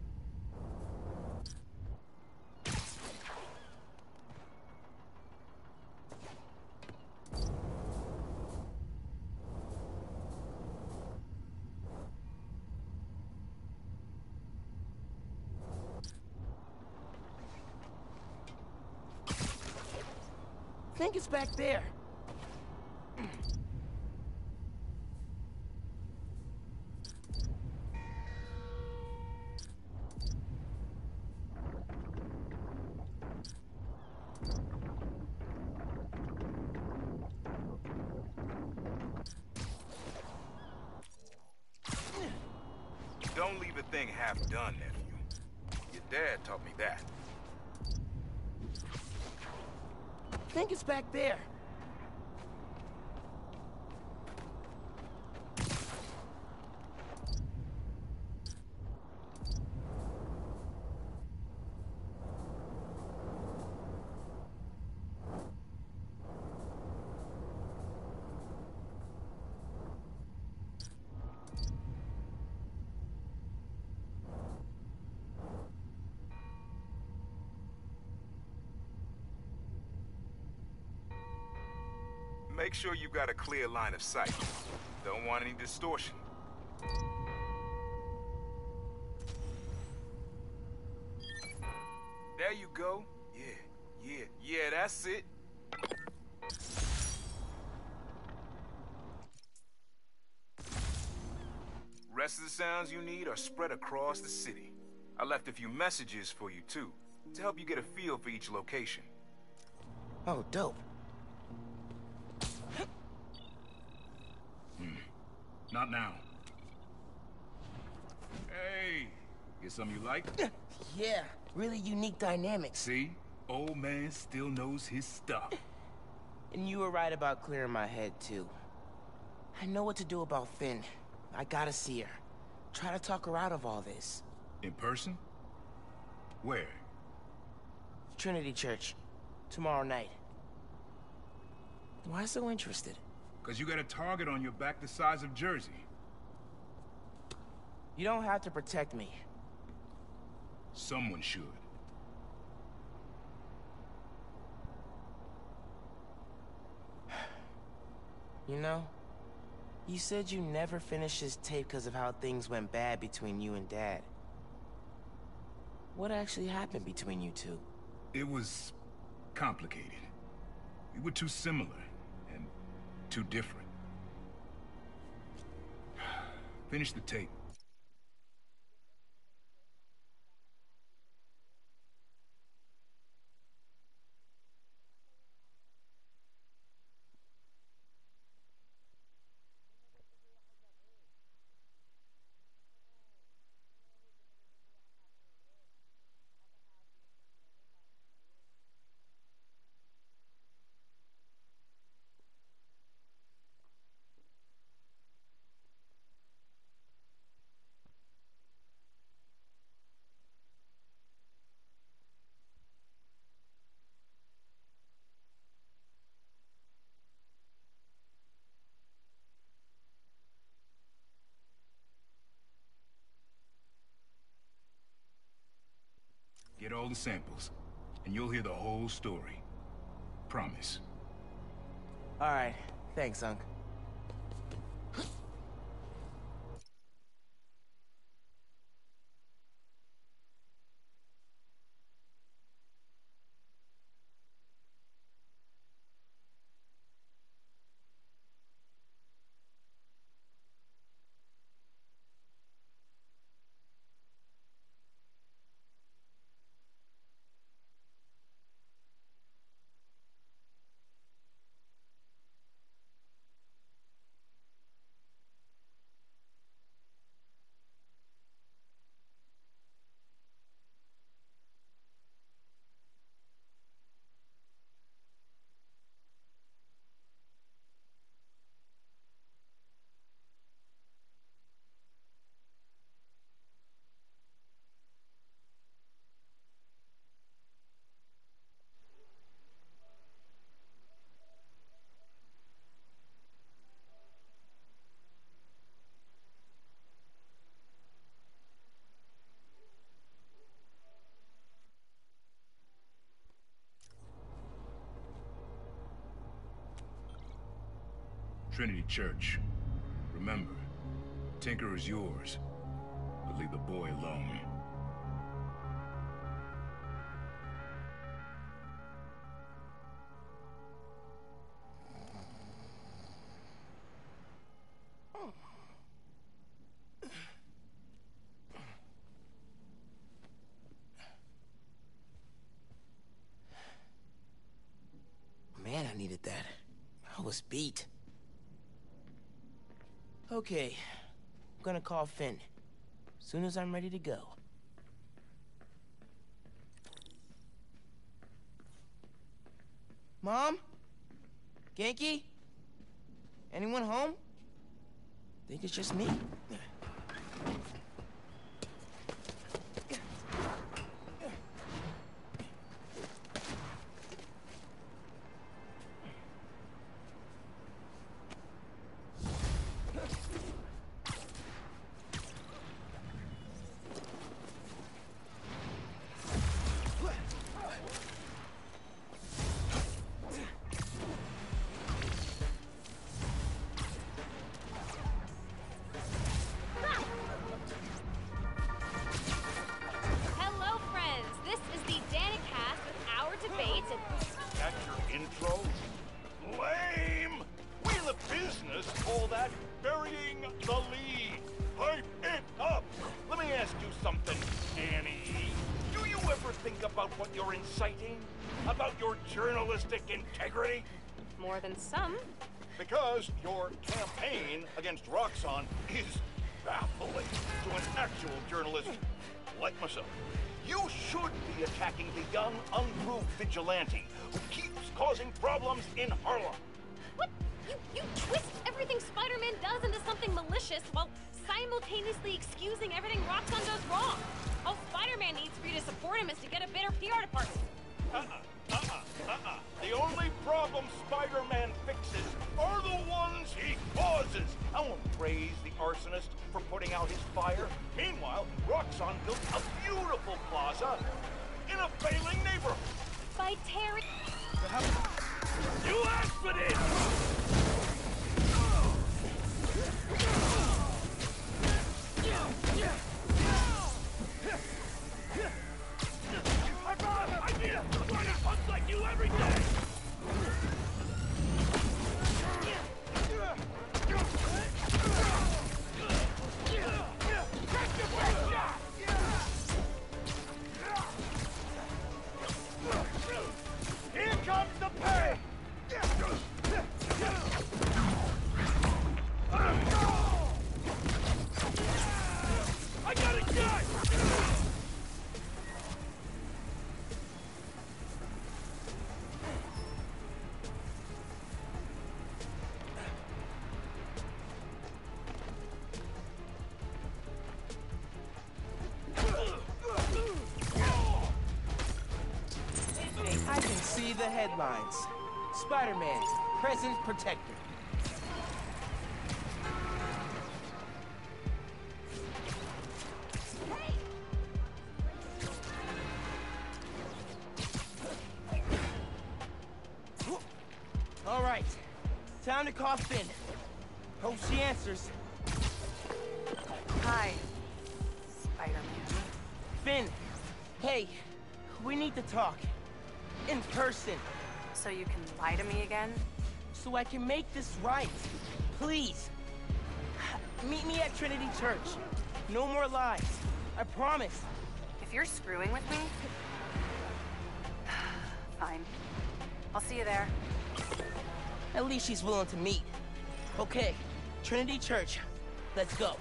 think it's back there. Don't leave a thing half done, nephew. Your dad taught me that. I think it's back there. Make sure you got a clear line of sight. Don't want any distortion. There you go. Yeah, yeah, yeah, that's it. Rest of the sounds you need are spread across the city. I left a few messages for you, too, to help you get a feel for each location. Oh, dope. Not now. Hey, get something you like? Yeah, really unique dynamics. See? Old man still knows his stuff. And you were right about clearing my head, too. I know what to do about Phin. I gotta see her. Try to talk her out of all this. In person? Where? Trinity Church. Tomorrow night. Why so interested? Because you got a target on your back the size of Jersey. You don't have to protect me. Someone should. You know, you said you never finished this tape because of how things went bad between you and Dad. What actually happened between you two? It was... complicated. We were too similar, too different. Finish the tape. Get all the samples, and you'll hear the whole story. Promise. All right. Thanks, Unc. Church. Remember, Tinker is yours, but leave the boy alone. Okay, I'm gonna call Phin. As soon as I'm ready to go. Mom? Ganke? Anyone home? Think it's just me. Headlines. Spider-Man, present protector. All right, time to call Phin. Hope she answers. Hi, Spider-Man. Phin, hey, we need to talk. So you can lie to me again? So I can make this right. Please. Meet me at Trinity Church. No more lies. I promise. If you're screwing with me... Fine. I'll see you there. At least she's willing to meet. Okay, Trinity Church. Let's go.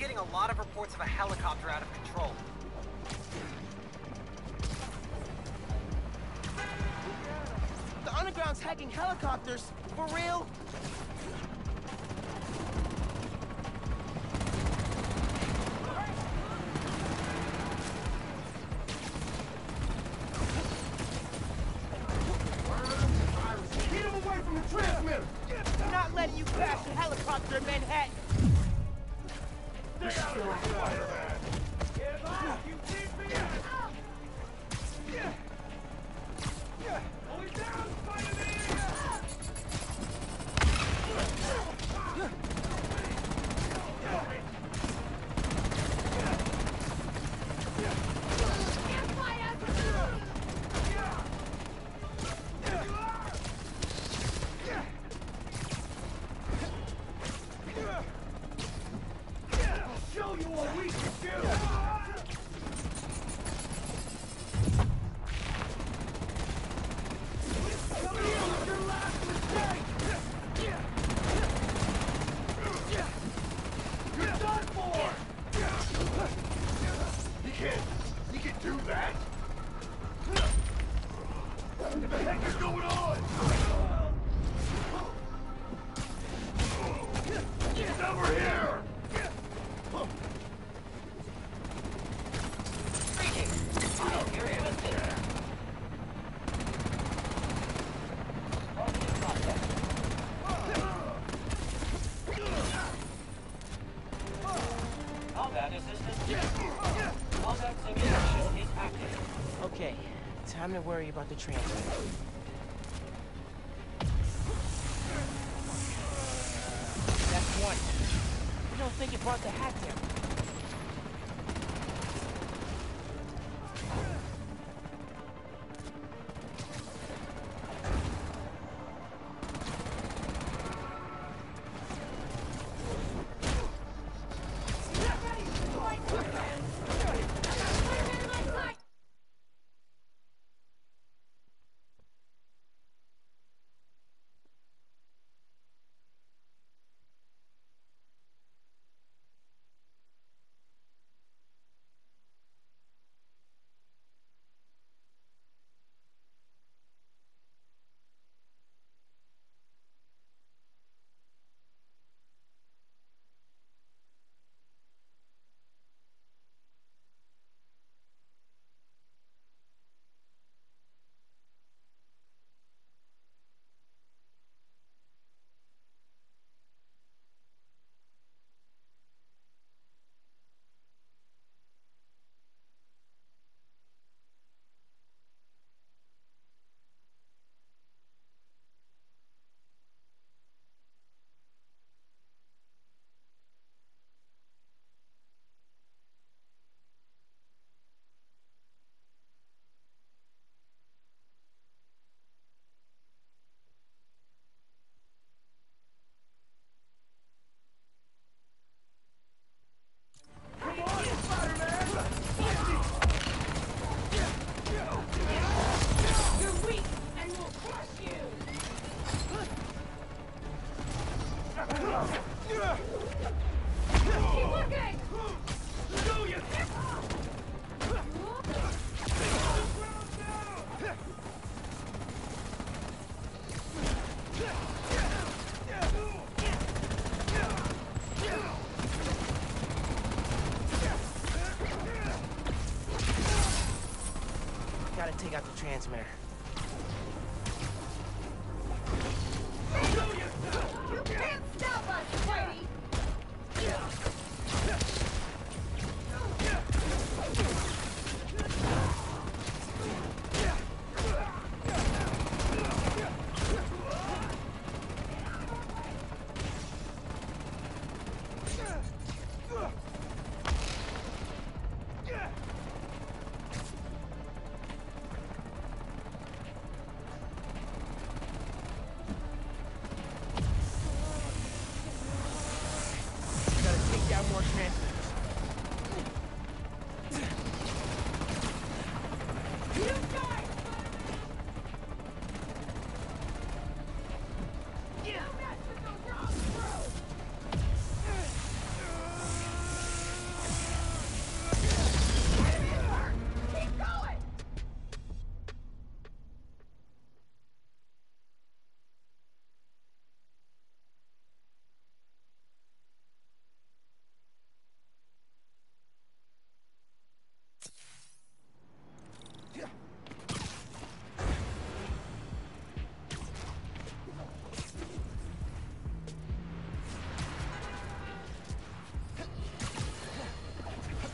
getting a lot of reports of a helicopter out of Time to worry about the transfer. transmitter.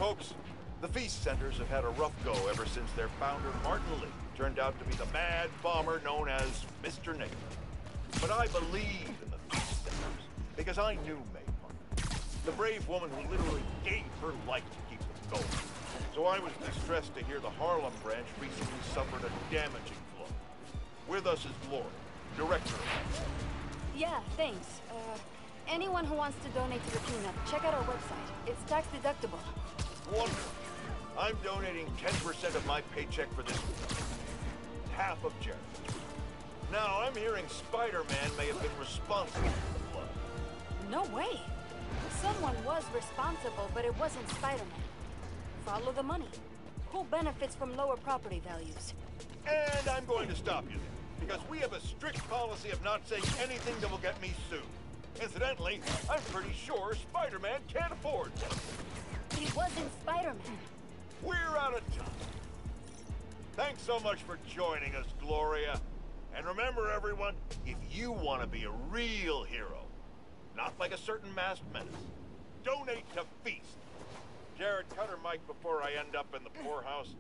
Folks. The Feast Centers have had a rough go ever since their founder, Martin Li, turned out to be the mad bomber known as Mr. Nate. But I believe in the Feast Centers because I knew May Parker, the brave woman who literally gave her life to keep them going. So I was distressed to hear the Harlem branch recently suffered a damaging blow. With us is Gloria, director Yeah, thanks. Uh, anyone who wants to donate to the cleanup, check out our website. It's tax deductible. Wonderful. I'm donating 10% of my paycheck for this week. Half of Jared. Now, I'm hearing Spider-Man may have been responsible for the flood. No way. Someone was responsible, but it wasn't Spider-Man. Follow the money. Who benefits from lower property values? And I'm going to stop you there, because we have a strict policy of not saying anything that will get me sued. Incidentally, I'm pretty sure Spider-Man can't afford one. He wasn't Spider-Man. We're out of time. Thanks so much for joining us, Gloria. And remember, everyone, if you want to be a real hero, not like a certain masked menace, donate to Feast. Jared, cut her mic before I end up in the poorhouse.